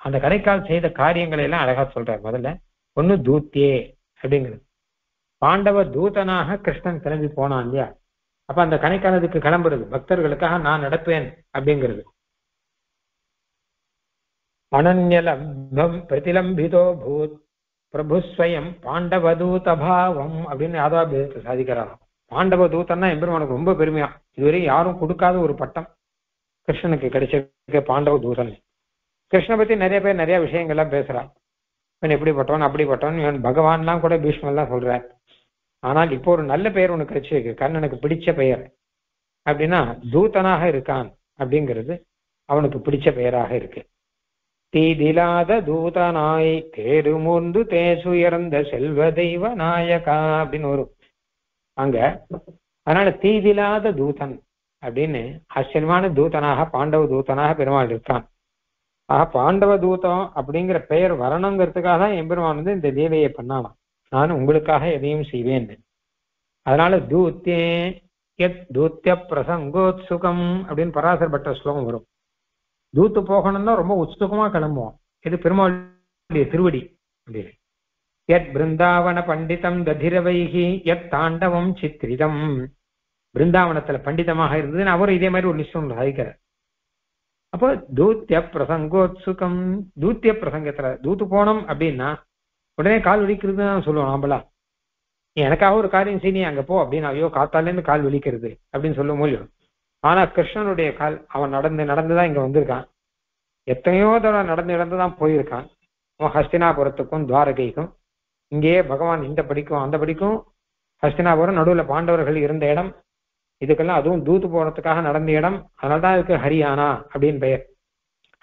Speaker 1: அந்த கணைக்கால் செய்த காரியங்களை எல்லாம் அழகா சொல்றார். முதல்ல ஒண்ணு தூத்தியே அப்படிங்கிறது. பாண்டவ தூதனாக கிருஷ்ணன் கிளம்பி போனான் இல்லையா? அப்ப அந்த கணைக்காலத்துக்கு கிளம்புறது பக்தர்களுக்காக நான் நடப்பேன் அப்படிங்கிறது. அனன்யலப்தம் பிரதிலம்பிதோ பூத் பிரபு ஸ்வயம் பாண்டவதூத பாவம் அப்படின்னு யாதவாபேதத்தை சாதிக்கிறாராம். பாண்டவ தூதன்னா எம்பெருமானுக்கு ரொம்ப பெருமையா. இதுவரை யாரும் கொடுக்காத ஒரு பட்டம் கிருஷ்ணனுக்கு கிடைச்சிருக்க பாண்டவ தூதன். கிருஷ்ண பத்தி நிறைய பேர் நிறைய விஷயங்கள்லாம் பேசுறான் இவன் எப்படிப்பட்டவன் அப்படிப்பட்டவன் இவன் பகவான்லாம் கூட பீஷ்மெல்லாம் சொல்றார். ஆனால் இப்போ ஒரு நல்ல பெயர் உனக்கு கிடைச்சிருக்கு. கண்ணனுக்கு பிடிச்ச பெயர். அப்படின்னா தூதனாக இருக்கான் அப்படிங்கிறது அவனுக்கு பிடிச்ச பெயராக இருக்கு. தீதிலாத தூதனாய் தேருமூர்ந்து தேசுயர்ந்த செல்வ தெய்வ நாயகா அப்படின்னு வரும். அங்க அதனால தீதிலாத தூதன் அப்படின்னு ஆச்சரியமான தூதனாக பாண்டவ தூதனாக பெருமாள் இருக்கான். ஆக பாண்டவ தூதம் அப்படிங்கிற பெயர் வரணுங்கிறதுக்காக தான் எம்பெருமான் வந்து இந்த லீலையை பண்ணாலாம் நான் உங்களுக்காக எதையும் செய்வேன் அதனால தூத்தியே எத் தூத்திய பிரசங்கோத்சுகம் அப்படின்னு பராசர் பட்ட ஸ்லோகம் வரும். தூத்து போகணும்னா ரொம்ப உத்சுகமா கிளம்புவோம். இது பெருமாளுடைய திருவடி. அப்படின்னு எத் பிருந்தாவன பண்டிதம் ததிரவைகி எத் தாண்டவம் சித்திரிதம். பிருந்தாவனத்துல பண்டிதமாக இருந்ததுன்னு அவரும் இதே மாதிரி ஒரு நிஷம் சாதிக்கிறார். அப்போ தூத்திய பிரசங்கோத்சுகம் தூத்திய பிரசங்கத்துல தூத்து போனோம் அப்படின்னா உடனே கால் வலிக்கிறது தான் சொல்லுவோம் நாம்பளா எனக்காக ஒரு காரியம் செய்ய நீ அங்க போ அப்படின்னு ஐயோ காத்தாலேருந்து கால் வலிக்கிறது அப்படின்னு சொல்லும் முடியும் ஆனா கிருஷ்ணனுடைய கால் அவன் நடந்து நடந்துதான் இங்க வந்திருக்கான். எத்தனையோ தடவை நடந்து நடந்துதான் போயிருக்கான். அவன் ஹஸ்தினாபுரத்துக்கும் துவாரகைக்கும். இங்கேயே பகவான் இந்த படிக்கும் அந்த படிக்கும். ஹஸ்தினாபுரம் நடுவுல பாண்டவர்கள் இருந்த இடம். இதுக்கெல்லாம் அதுவும் தூத்து போறதுக்காக நடந்த இடம் அதனால்தான் இதுக்கு ஹரியானா அப்படின்னு பெயர்.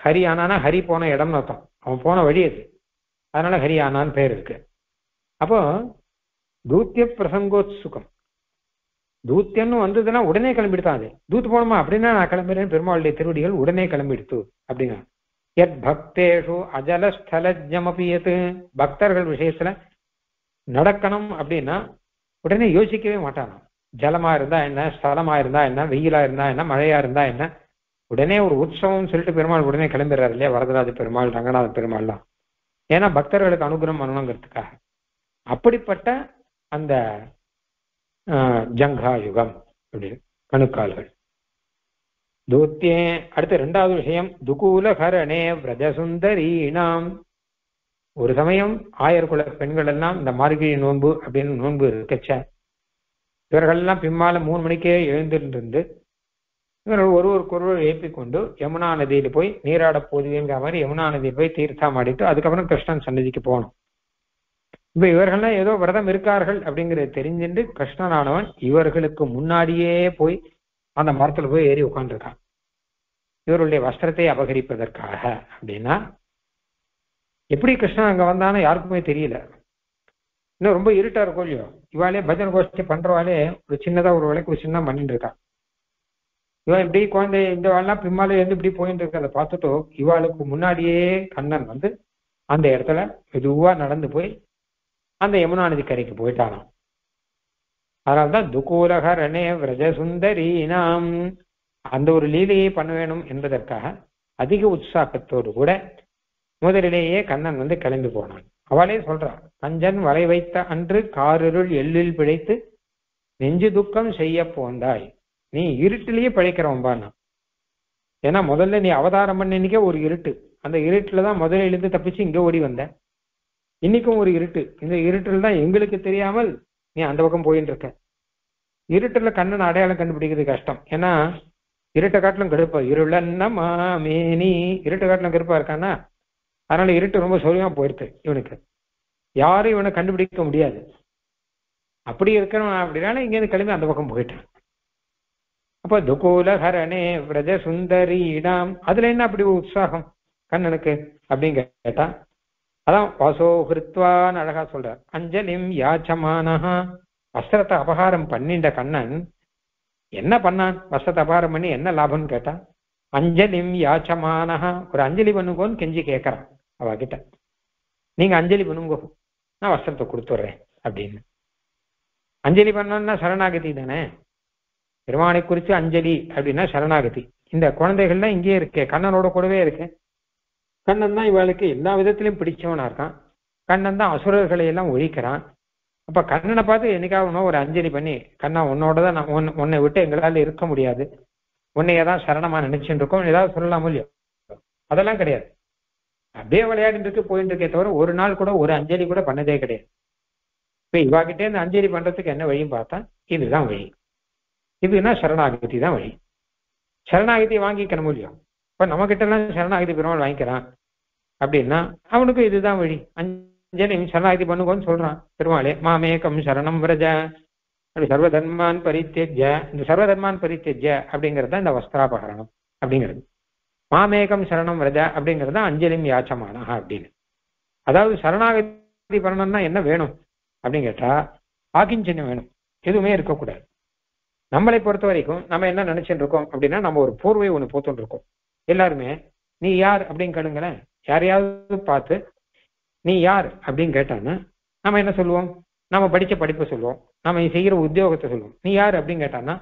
Speaker 1: ஹரியானானா ஹரி போன இடம்னு அர்த்தம். அவன் போன வழி அது. அதனால ஹரியானான்னு பெயர் இருக்கு. அப்போ தூத்திய பிரசங்கோத்சுகம். தூத்தியன்னு வந்ததுன்னா உடனே கிளம்பிடுதான் அது. தூத்து போனோமா அப்படின்னா நான் கிளம்புறேன். பெருமாளுடைய திருவடிகள் உடனே கிளம்பிடுத்து அப்படின்னா. எத் பக்தேஷு அஜலஸ்தலஜமபியத்து பக்தர்கள் விஷயத்துல நடக்கணும் அப்படின்னா உடனே யோசிக்கவே மாட்டானா ஜலமா இருந்தா என்ன ஸ்தலமா இருந்தா என்ன வெயிலா இருந்தா என்ன மழையா இருந்தா என்ன? உடனே ஒரு உற்சவம் சொல்லிட்டு பெருமாள் உடனே கிளம்பிடுறாரு இல்லையா? வரதராஜ பெருமாள் ரங்கநாத பெருமாள்லாம். ஏன்னா பக்தர்களுக்கு அனுகிரகம் பண்ணணுங்கிறதுக்காக. அப்படிப்பட்ட அந்த ஆஹ், ஜங்காயுகம் அப்படின்னு கணுக்கால்கள். தூத்தியே அடுத்த ரெண்டாவது விஷயம் துகூலகரணே விரஜசுந்தரீணாம் ஒரு சமயம் ஆயர் குல பெண்கள் எல்லாம் இந்த மார்கழி நோன்பு அப்படின்னு நோன்பு இருக்கச்ச இவர்கள்லாம் எல்லாம் மூணு மணிக்கே எழுந்துருந்து இவர்கள் ஒருவருக்கு ஒருவர் கொண்டு யமுனா நதியில போய் நீராட போதுங்கிற மாதிரி யமுனா நதியில் போய் தீர்த்தம் ஆடிட்டு அதுக்கப்புறம் கிருஷ்ணன் சன்னதிக்கு போகணும். இப்ப இவர்கள்லாம் ஏதோ விரதம் இருக்கார்கள் அப்படிங்கறது தெரிஞ்சுட்டு கிருஷ்ணனானவன் இவர்களுக்கு முன்னாடியே போய் அந்த மரத்துல போய் ஏறி உட்காந்துருக்கான் இவருடைய வஸ்திரத்தை அபகரிப்பதற்காக அப்படின்னா எப்படி கிருஷ்ணன் அங்க வந்தானோ யாருக்குமே தெரியல. இன்னும் ரொம்ப இருட்டா இருக்கும் இல்லையோ? இவாளே பஜனை கோஷ்டி பண்றவாளே ஒரு சின்னதா ஒரு விளக்கு ஒரு சின்ன பண்ணிட்டு இருக்கா? இவன் இப்படி குழந்தை இந்த வாழலாம் பின்னாலே இருந்து இப்படி போயிட்டு இருக்கிறத பார்த்துட்டு இவாளுக்கு முன்னாடியே கண்ணன் வந்து அந்த இடத்துல மெதுவா நடந்து போய் அந்த யமுனா நதி கரைக்கு போயிட்டானாம். அதனால்தான் துகூலகரணே விரஜசுந்தரீனாம். அந்த ஒரு லீலையை பண்ண வேணும் என்பதற்காக அதிக உற்சாகத்தோடு கூட முதலிலேயே கண்ணன் வந்து கிளம்பி போனான். அவளே சொல்றான் கஞ்சன் வரை வைத்த அன்று காரிருள் எள்ளில் பிழைத்து நெஞ்சு துக்கம் செய்ய போந்தாய். நீ இருட்டிலேயே பிழைக்கிறவன்பான் ஏன்னா முதல்ல நீ அவதாரம் பண்ணினிக்கே ஒரு இருட்டு. அந்த இருட்டில் தான் முதல்ல எழுந்து தப்பிச்சு இங்க ஓடி வந்த. இன்னைக்கும் ஒரு இருட்டு. இந்த இருட்டில் தான் எங்களுக்கு தெரியாமல் நீ அந்த பக்கம் போயின்னு இருக்க. இருட்டுல கண்ணன் அடையாளம் கண்டுபிடிக்கிறது கஷ்டம். ஏன்னா இருட்டை காட்டிலும் கடுப்பா. இருளன்ன மாமேனி. இருட்டை காட்டிலும் கருப்பா இருக்கானா அதனால இருட்டு ரொம்ப சௌரியமா போயிருக்கு இவனுக்கு. யாரும் இவனை கண்டுபிடிக்க முடியாது. அப்படி இருக்கிறவன் அப்படினால இங்கேருந்து கிளம்பி அந்த பக்கம் போயிட்டான். அப்ப துகூல ஹரணே விரஜ இடம். அதுல என்ன அப்படி உற்சாகம்? கண்ணனுக்கு அப்படின்னு கேட்டா அதான் வாசோ ஹிருத்வான்னு அழகா சொல்றார். அஞ்சலிம் யாச்சமானஹா. வஸ்திரத்தை அபகாரம் பண்ணின்ற கண்ணன் என்ன பண்ணான்? வஸ்திரத்தை அபகாரம் பண்ணி என்ன லாபம்னு கேட்டான்? அஞ்சலிம் யாச்சமானஹா. ஒரு அஞ்சலி பண்ணுங்கோன்னு கெஞ்சி கேட்கறான் அவ கிட்ட நீங்க அஞ்சலி பண்ணுங்க நான் வஸ்திரத்தை கொடுத்துட்றேன் அப்படின்னு. அஞ்சலி பண்ணோம்னா சரணாகதி தானே? பெருமானை குறித்து அஞ்சலி அப்படின்னா சரணாகதி. இந்த குழந்தைகள்லாம் இங்கேயே இருக்கே கண்ணனோட கூடவே இருக்கு. கண்ணன் தான் இவளுக்கு எல்லா விதத்திலையும் பிடிச்சவனா இருக்கான். கண்ணன் தான் அசுரர்களை எல்லாம் ஒழிக்கிறான். அப்ப கண்ணனை பார்த்து என்னைக்காவது ஒரு அஞ்சலி பண்ணி கண்ணா உன்னோட தான் நான் உன்னை- உன்னை விட்டு எங்களால இருக்க முடியாது. உன்னை ஏதாவது சரணமா நினைச்சுட்டு இருக்கோம். ஏதாவது சொல்லலாம் இல்லையோ? அதெல்லாம் கிடையாது. அப்படியே விளையாடிட்டு இருக்கு போயிட்டு இருக்கே தவிர ஒரு நாள் கூட ஒரு அஞ்சலி கூட பண்ணதே கிடையாது. இப்ப இவாகிட்டே இந்த அஞ்சலி பண்றதுக்கு என்ன வழியும் பார்த்தா இதுதான் வழி. இதுனா சரணாகதி தான் வழி. சரணாகதி வாங்கிக்கணும் இல்லையோ? இப்ப நம்ம கிட்ட எல்லாம் சரணாகதி பெருமாள் வாங்கிக்கிறான் அப்படின்னா அவனுக்கு இதுதான் வழி. அஞ்சலி சரணாகதி பண்ணுங்கன்னு சொல்றான். பெருமாளே மாமேகம் சரணம் விரஜ. அப்படி சர்வதர்மான் பரித்தேஜ இந்த சர்வதர்மான் பரித்தேஜ அப்படிங்கிறது தான் இந்த வஸ்திராபகரணம் அப்படிங்கிறது. மாமேகம் சரணம் விரத அப்படிங்கிறது தான் அஞ்சலிம் யாச்சமானா அப்படின்னு. அதாவது சரணாகதி பண்ணணும்னா என்ன வேணும் அப்படின்னு கேட்டா ஆக்கிஞ்சன்யம் வேணும். எதுவுமே இருக்கக்கூடாது. நம்மளை பொறுத்த வரைக்கும் நம்ம என்ன நினைச்சுட்டு இருக்கோம் அப்படின்னா நம்ம ஒரு போர்வை ஒண்ணு போத்துட்டு இருக்கோம் எல்லாருமே நீ யார் அப்படின்னு கேளுங்களேன். யாரையாவது பார்த்து நீ யார் அப்படின்னு கேட்டான்னா நம்ம என்ன சொல்லுவோம்? நம்ம படிச்ச படிப்பை சொல்லுவோம். நம்ம செய்கிற உத்தியோகத்தை சொல்லுவோம். நீ யார் அப்படின்னு கேட்டான்னா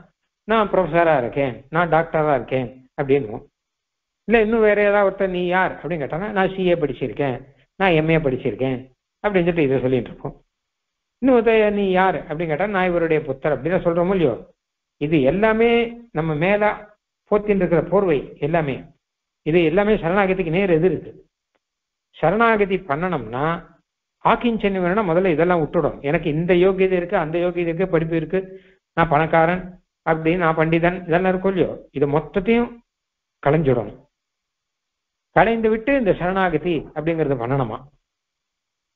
Speaker 1: நான் ப்ரொஃபஸரா இருக்கேன். நான் டாக்டரா இருக்கேன் அப்படின்னுவோம் இல்ல இன்னும் வேற ஏதாவது ஒருத்தர் நீ யார்? அப்படின்னு கேட்டானா நான் சிஏ படிச்சிருக்கேன். நான் எம்ஏ படிச்சிருக்கேன். அப்படின்னு சொல்லிட்டு இதை சொல்லிட்டு இருக்கோம் இன்னும் நீ யார்? அப்படின்னு கேட்டா நான் இவருடைய புத்தர் அப்படின்னு சொல்றோமோ இல்லையோ? இது எல்லாமே நம்ம மேல போத்தின் இருக்கிற போர்வை எல்லாமே. இது எல்லாமே சரணாகதிக்கு நேர் எது இருக்கு சரணாகதி பண்ணணும்னா ஆக்கிஞ்சன் வேணும்னா முதல்ல இதெல்லாம் விட்டுடும் எனக்கு இந்த யோகியதை இருக்கு அந்த யோகியதை இருக்கு படிப்பு இருக்கு. நான் பணக்காரன் அப்படின்னு நான் பண்டிதன் இதெல்லாம் இருக்கும் இல்லையோ? இது மொத்தத்தையும் களைஞ்சிடணும் கடைந்து விட்டு இந்த சரணாகதி அப்படிங்கிறது பண்ணணுமா?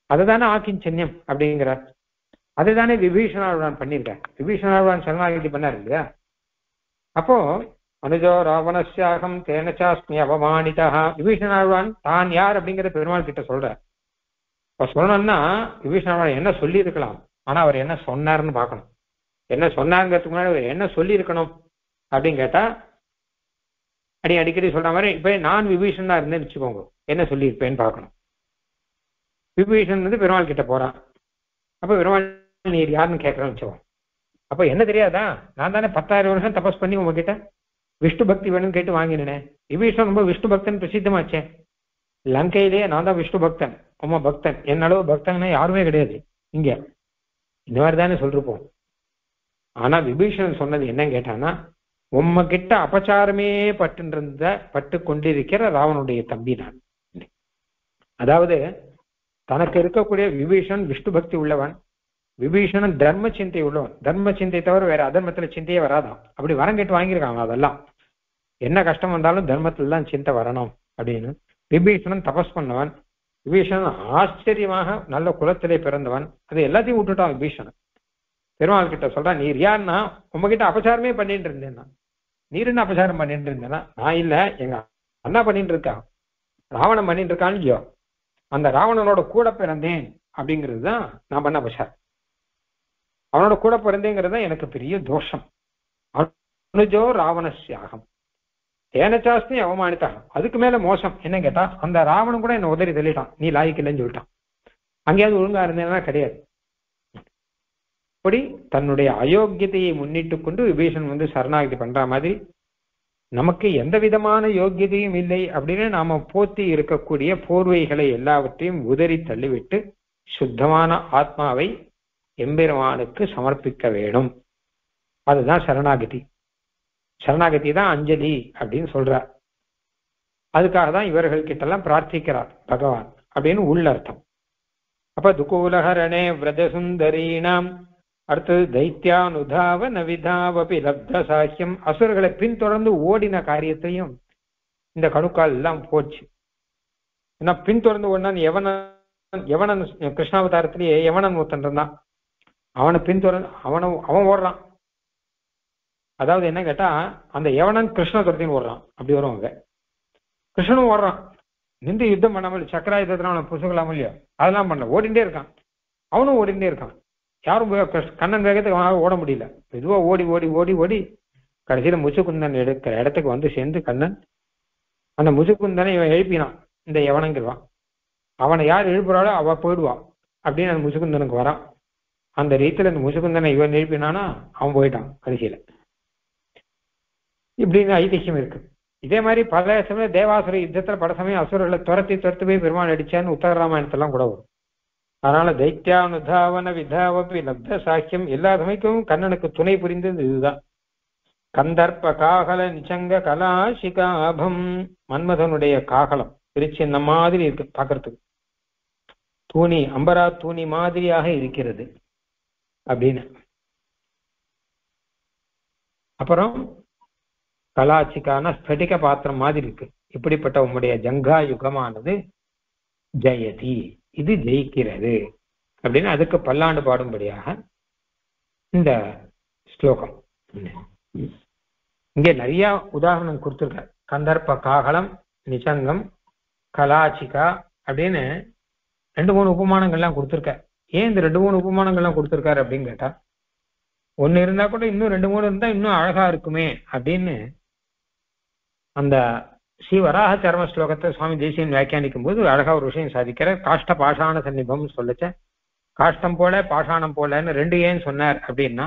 Speaker 1: அதுதானே ஆக்கிஞ்சன்யம் அப்படிங்கிறார். அதுதானே விபீஷணாழ்வான் பண்ணியிருக்கார். விபீஷணாழ்வான் சரணாகதி பண்ணார் இல்லையா? அப்போ அனுஜோ ராவணஸ்யாகம் தேனச்சாஸ்மி அவமானிதா. விபீஷணாழ்வான் தான் யார் அப்படிங்கிற பெருமாள் கிட்ட சொல்றார். இப்ப சொல்லணும்னா விபீஷணாழ்வான் என்ன சொல்லி இருக்கலாம் ஆனா அவர் என்ன சொன்னார்னு பார்க்கணும். என்ன சொன்னாங்கிறதுக்கு முன்னாடி அவர் என்ன சொல்லி இருக்கணும் அப்படின்னு கேட்டா அடி அடிக்கடி சொல்ற மாதிரி இப்ப நான் விபீஷணா இருந்தேன்னு வச்சுக்கோங்க. என்ன சொல்லியிருப்பேன்னு பார்க்கணும். விபீஷன் வந்து பெருமாள் கிட்ட போறான். அப்ப பெருமாள் நீர் யாருன்னு கேட்கறேன்னு வச்சுக்கோ அப்ப என்ன தெரியாதா? நான் தானே பத்தாயிரம் வருஷம் தபஸ் பண்ணி உங்ககிட்ட விஷ்ணு பக்தி வேணும்னு கேட்டு வாங்கினேன். விபீஷன் ரொம்ப விஷ்ணு பக்தன் பிரசித்தமாச்சே. லங்கையிலேயே நான் தான் விஷ்ணு பக்தன். உமா பக்தன். என் அளவு பக்தன்னா யாருமே கிடையாது. இங்க. இந்த மாதிரி தானே சொல்லிருப்போம் ஆனா விபீஷணன் சொன்னது என்னன்னு கேட்டானா உம்ம கிட்ட அபச்சாரமே பட்டு பட்டு கொண்டிருக்கிற ராவனுடைய தம்பி நான். அதாவது தனக்கு இருக்கக்கூடிய விபீஷன் விஷ்ணு பக்தி உள்ளவன். விபீஷணன் தர்ம சிந்தை உள்ளவன். தர்ம சிந்தை தவிர வேற அதர்மத்துல சிந்தையே வராதான் அப்படி வரம் கேட்டு வாங்கியிருக்காங்க அதெல்லாம். என்ன கஷ்டம் வந்தாலும் தர்மத்துல தான் சிந்தை வரணும் அப்படின்னு விபீஷணன் தபஸ் பண்ணவன். விபீஷணன் ஆச்சரியமாக நல்ல குலத்திலே பிறந்தவன். அது எல்லாத்தையும் விட்டுட்டான் விபீஷணன் பெருமாள் கிட்ட சொல்றான் நீர் யாருன்னா? உங்ககிட்ட அபச்சாரமே பண்ணிட்டு இருந்தேன்னா. நீர் என்ன அபச்சாரம் பண்ணிட்டு இருந்தேன்னா? நான் இல்ல எங்க அண்ணா பண்ணிட்டு இருக்கான் ராவணன் பண்ணிட்டு இருக்கான்னு இல்லையோ அந்த ராவணனோட கூட பிறந்தேன். அப்படிங்கிறது தான் நான் பண்ண அபசாரம் அவனோட கூட பிறந்தேங்கிறது தான் எனக்கு பெரிய தோஷம். அனுஜோ ராவணசியாகம் தேனச்சாஸ்தி அவமானித்தான். அதுக்கு மேல மோசம். என்ன கேட்டா அந்த ராவணன் கூட என்ன உதறி தள்ளிட்டான். நீ லாய்க்கு இல்லைன்னு சொல்லிட்டான். அங்கேயாவது ஒழுங்கா இருந்தேன்னா கிடையாது. அப்படி தன்னுடைய அயோக்கியத்தையை முன்னிட்டு கொண்டு விபீஷன் வந்து சரணாகதி பண்ற மாதிரி நமக்கு எந்த விதமான யோக்கியதையும் இல்லை அப்படின்னு நாம போத்தி இருக்கக்கூடிய போர்வைகளை எல்லாவற்றையும் உதறி தள்ளிவிட்டு சுத்தமான ஆத்மாவை எம்பெருமானுக்கு சமர்ப்பிக்க வேணும் அதுதான் சரணாகதி. சரணாகதி தான் அஞ்சலி அப்படின்னு சொல்றார். அதுக்காக தான் இவர்கள் கிட்டெல்லாம் பிரார்த்திக்கிறார் பகவான் அப்படின்னு உள்ளர்த்தம். அப்ப துகூலஹரணே விரதசுந்தரீனாம் அடுத்தது தைத்தியானுதாவ நவிதாவபி லப்த சாக்கியம் அசுரர்களை பின்தொடர்ந்து ஓடின காரியத்தையும் இந்த கணுக்கால் எல்லாம் போச்சு. ஏன்னா பின்தொடர்ந்து ஓடினான் எவனன் எவனன் கிருஷ்ணாவதாரத்திலேயே எவனன் ஒருத்தன் இருந்தான். அவனை பின்தொடர்ந்து அவனை அவன் ஓடுறான். அதாவது என்ன கேட்டா அந்த எவனன் கிருஷ்ண துரத்தின்னு ஓடுறான். அப்படி வரும் அவங்க கிருஷ்ணனும் ஓடுறான். நின்று யுத்தம் பண்ணாமல் சக்கராயுதத்தினால அவனை புசுகலாம் இல்லையோ? அதெல்லாம் பண்ண ஓடிண்டே இருக்கான். அவனும் ஓடிண்டே இருக்கான். யாரும் கண்ணன் வேகத்துக்கு அவனால ஓட முடியல. மெதுவா ஓடி ஓடி ஓடி ஓடி கடைசியில முசுக்குந்தன் எடுக்கிற இடத்துக்கு வந்து சேர்ந்து கண்ணன் அந்த முசுக்குந்தனை இவன் எழுப்பினான். இந்த எவனங்கிறவான் அவனை யார் எழுப்புறாளோ அவ போயிடுவான் அப்படின்னு அந்த முசுக்குந்தனுக்கு வரான். அந்த ரீதியில இந்த முசுக்குந்தனை இவன் எழுப்பினானா? அவன் போயிட்டான் கடைசியில. இப்படின்னு ஐதிஹ்யம் இருக்கு. இதே மாதிரி பல சமயம் தேவாசுர யுத்தத்துல பல சமயம் அசுரர்களை துரத்தி துரத்து போய் பெருமாள் அடிச்சான்னு உத்தர ராமாயணத்தெல்லாம் கூட வரும். அதனால தைத்தியானுதாவன விதாவபி லப்த சாக்கியம் எல்லா சமயக்கும் கண்ணனுக்கு துணை புரிந்தது இதுதான். கந்தர்ப்ப காகல நிச்சங்க கலாசிகாபம். மன்மதனுடைய காகலம் திருச்சி இந்த மாதிரி இருக்கு பாக்குறதுக்கு. தூணி அம்பரா தூணி மாதிரியாக இருக்கிறது அப்படின்னு. அப்புறம் கலாச்சிக்கான ஸ்படிக பாத்திரம் மாதிரி இருக்கு. இப்படிப்பட்ட உங்களுடைய ஜங்கா யுகமானது ஜெயதி. இது ஜெயிக்கிறது. அப்படின்னு அதுக்கு பல்லாண்டு பாடும்படியாக இந்த ஸ்லோகம். இங்கே நிறைய உதாரணம் கொடுத்துருக்க கந்தர்ப்ப காகலம் நிசங்கம் கலாச்சிகா அப்படின்னு ரெண்டு மூணு உபமானங்கள்லாம் கொடுத்துருக்க ஏன் இந்த ரெண்டு மூணு உபமானங்கள்லாம் கொடுத்துருக்காரு அப்படின்னு கேட்டா ஒன்னு இருந்தா கூட இன்னும் ரெண்டு மூணு இருந்தா இன்னும் அழகா இருக்குமே அப்படின்னு அந்த ஸ்ரீ வராக சர்ம ஸ்லோகத்தை சுவாமி தேசியன் வியாக்கியானிக்கும் போது அழகா ஒரு விஷயம் சாதிக்கிறார் காஷ்ட பாஷாண சன்னிபம் சொல்லச்ச காஷ்டம் போல பாஷாணம் போலன்னு ரெண்டு ஏன் சொன்னார் அப்படின்னா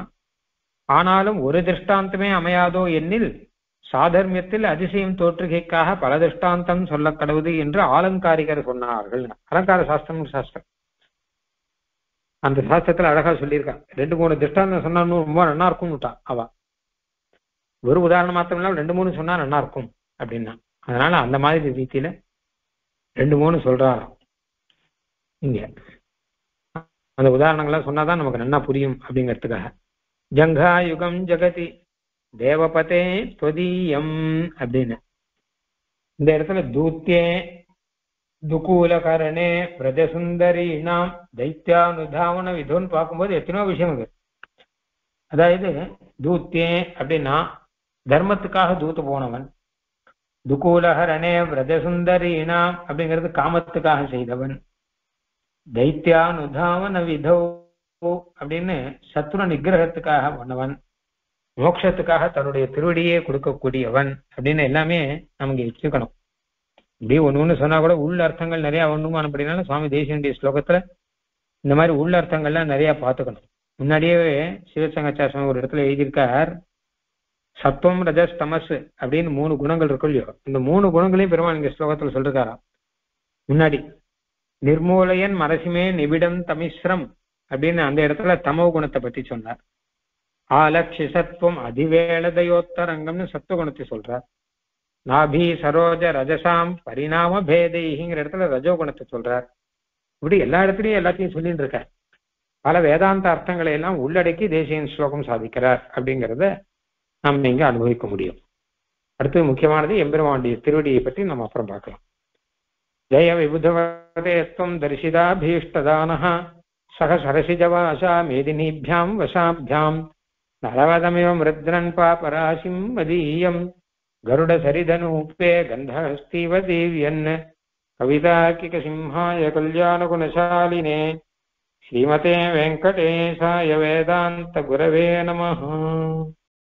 Speaker 1: ஆனாலும் ஒரு திருஷ்டாந்தமே அமையாதோ எண்ணில் சாதர்மியத்தில் அதிசயம் தோற்றுகைக்காக பல திருஷ்டாந்தம் சொல்ல கடவுது என்று ஆலங்காரிகர் சொன்னார்கள். அலங்கார சாஸ்திரம் சாஸ்திரம். அந்த சாஸ்திரத்துல அழகா சொல்லியிருக்கான் ரெண்டு மூணு திருஷ்டாந்தம் சொன்னா ரொம்ப நல்லா இருக்கும்னுட்டான் அவ ஒரு உதாரணம் மாத்திரம் இல்லாமல் ரெண்டு மூணு சொன்னா நல்லா இருக்கும் அப்படின்னா. அதனால அந்த மாதிரி ரீதியில ரெண்டு மூணு சொல்றாராம். இங்க. அந்த உதாரணங்கள்லாம் சொன்னாதான் நமக்கு நல்லா புரியும் அப்படிங்கிறதுக்காக. ஜங்கா யுகம் ஜெகதி தேவபதே தொதீயம் அப்படின்னு. இந்த இடத்துல தூத்தியே துகூலகரணே பிரஜசுந்தரீனாம் தைத்தியானுதாவன விதோன்னு பார்க்கும்போது எத்தனையோ விஷயம் இருக்கு. அதாவது தூத்தியே அப்படின்னா தர்மத்துக்காக தூத்து போனவன் துகூலஹரணே விரதசுந்தரீனாம் அப்படிங்கிறது காமத்துக்காக செய்தவன். தைத்தியானுதாவன விதோ அப்படின்னு சத்ரு நிகிரகத்துக்காக பண்ணவன். மோட்சத்துக்காக தன்னுடைய திருவடியே கொடுக்கக்கூடியவன் அப்படின்னு எல்லாமே நமக்கு வச்சுக்கணும் இப்படி ஒண்ணு ஒண்ணு சொன்னா கூட உள்ள அர்த்தங்கள் நிறைய ஒண்ணுமான அப்படின்னாலும் சுவாமி தேசியனுடைய ஸ்லோகத்துல இந்த மாதிரி உள்ள அர்த்தங்கள்லாம் நிறைய பார்த்துக்கணும். முன்னாடியே சிவசங்கச்சாசம் ஒரு இடத்துல எழுதியிருக்கார். சத்துவம் ரஜஸ் தமஸ் அப்படின்னு மூணு குணங்கள் இருக்கும் இல்லையோ? இந்த மூணு குணங்களையும் பெருமாள் இங்க ஸ்லோகத்துல சொல்லிருக்காராம் முன்னாடி நிர்மூலையன் மரசிமே நிபிடம் தமிஸ்ரம் அப்படின்னு அந்த இடத்துல தமோ குணத்தை பத்தி சொன்னார். ஆலட்சி சத்வம் அதிவேளதையோத்தரங்கம்னு சத்துவகுணத்தை சொல்றார். நாபி சரோஜ ரஜசாம் பரிணாம பேதைங்கிற இடத்துல ரஜோ குணத்தை சொல்றார். இப்படி எல்லா இடத்துலயும் எல்லாத்தையும் சொல்லிட்டு இருக்கார். பல வேதாந்த அர்த்தங்களை எல்லாம் உள்ளடக்கி தேசியன் ஸ்லோகம் சாதிக்கிறார் அப்படிங்கிறத நம்ம இங்க அனுபவிக்க முடியும். அடுத்து முக்கியமானது எம்பெருமானுடைய திருவடியை பற்றி நம்ம அப்புறம் பார்க்கலாம். ஜய விபுதவதேத்வம் தரிசிதாபீஷ்டதானஹ சக சரசிஜவாசா மேதினிபியாம் வசாபியாம் நலவதமிவம் ருத்ரன் பாபராசிம் மதீயம் கருட சரிதனூப்பே கந்தஹஸ்தீவ தேவியன் கவிதாக்கிக சிம்ஹாய கல்யாண குணசாலினே ஸ்ரீமதே வெங்கடேசாய வேதாந்த குரவே நம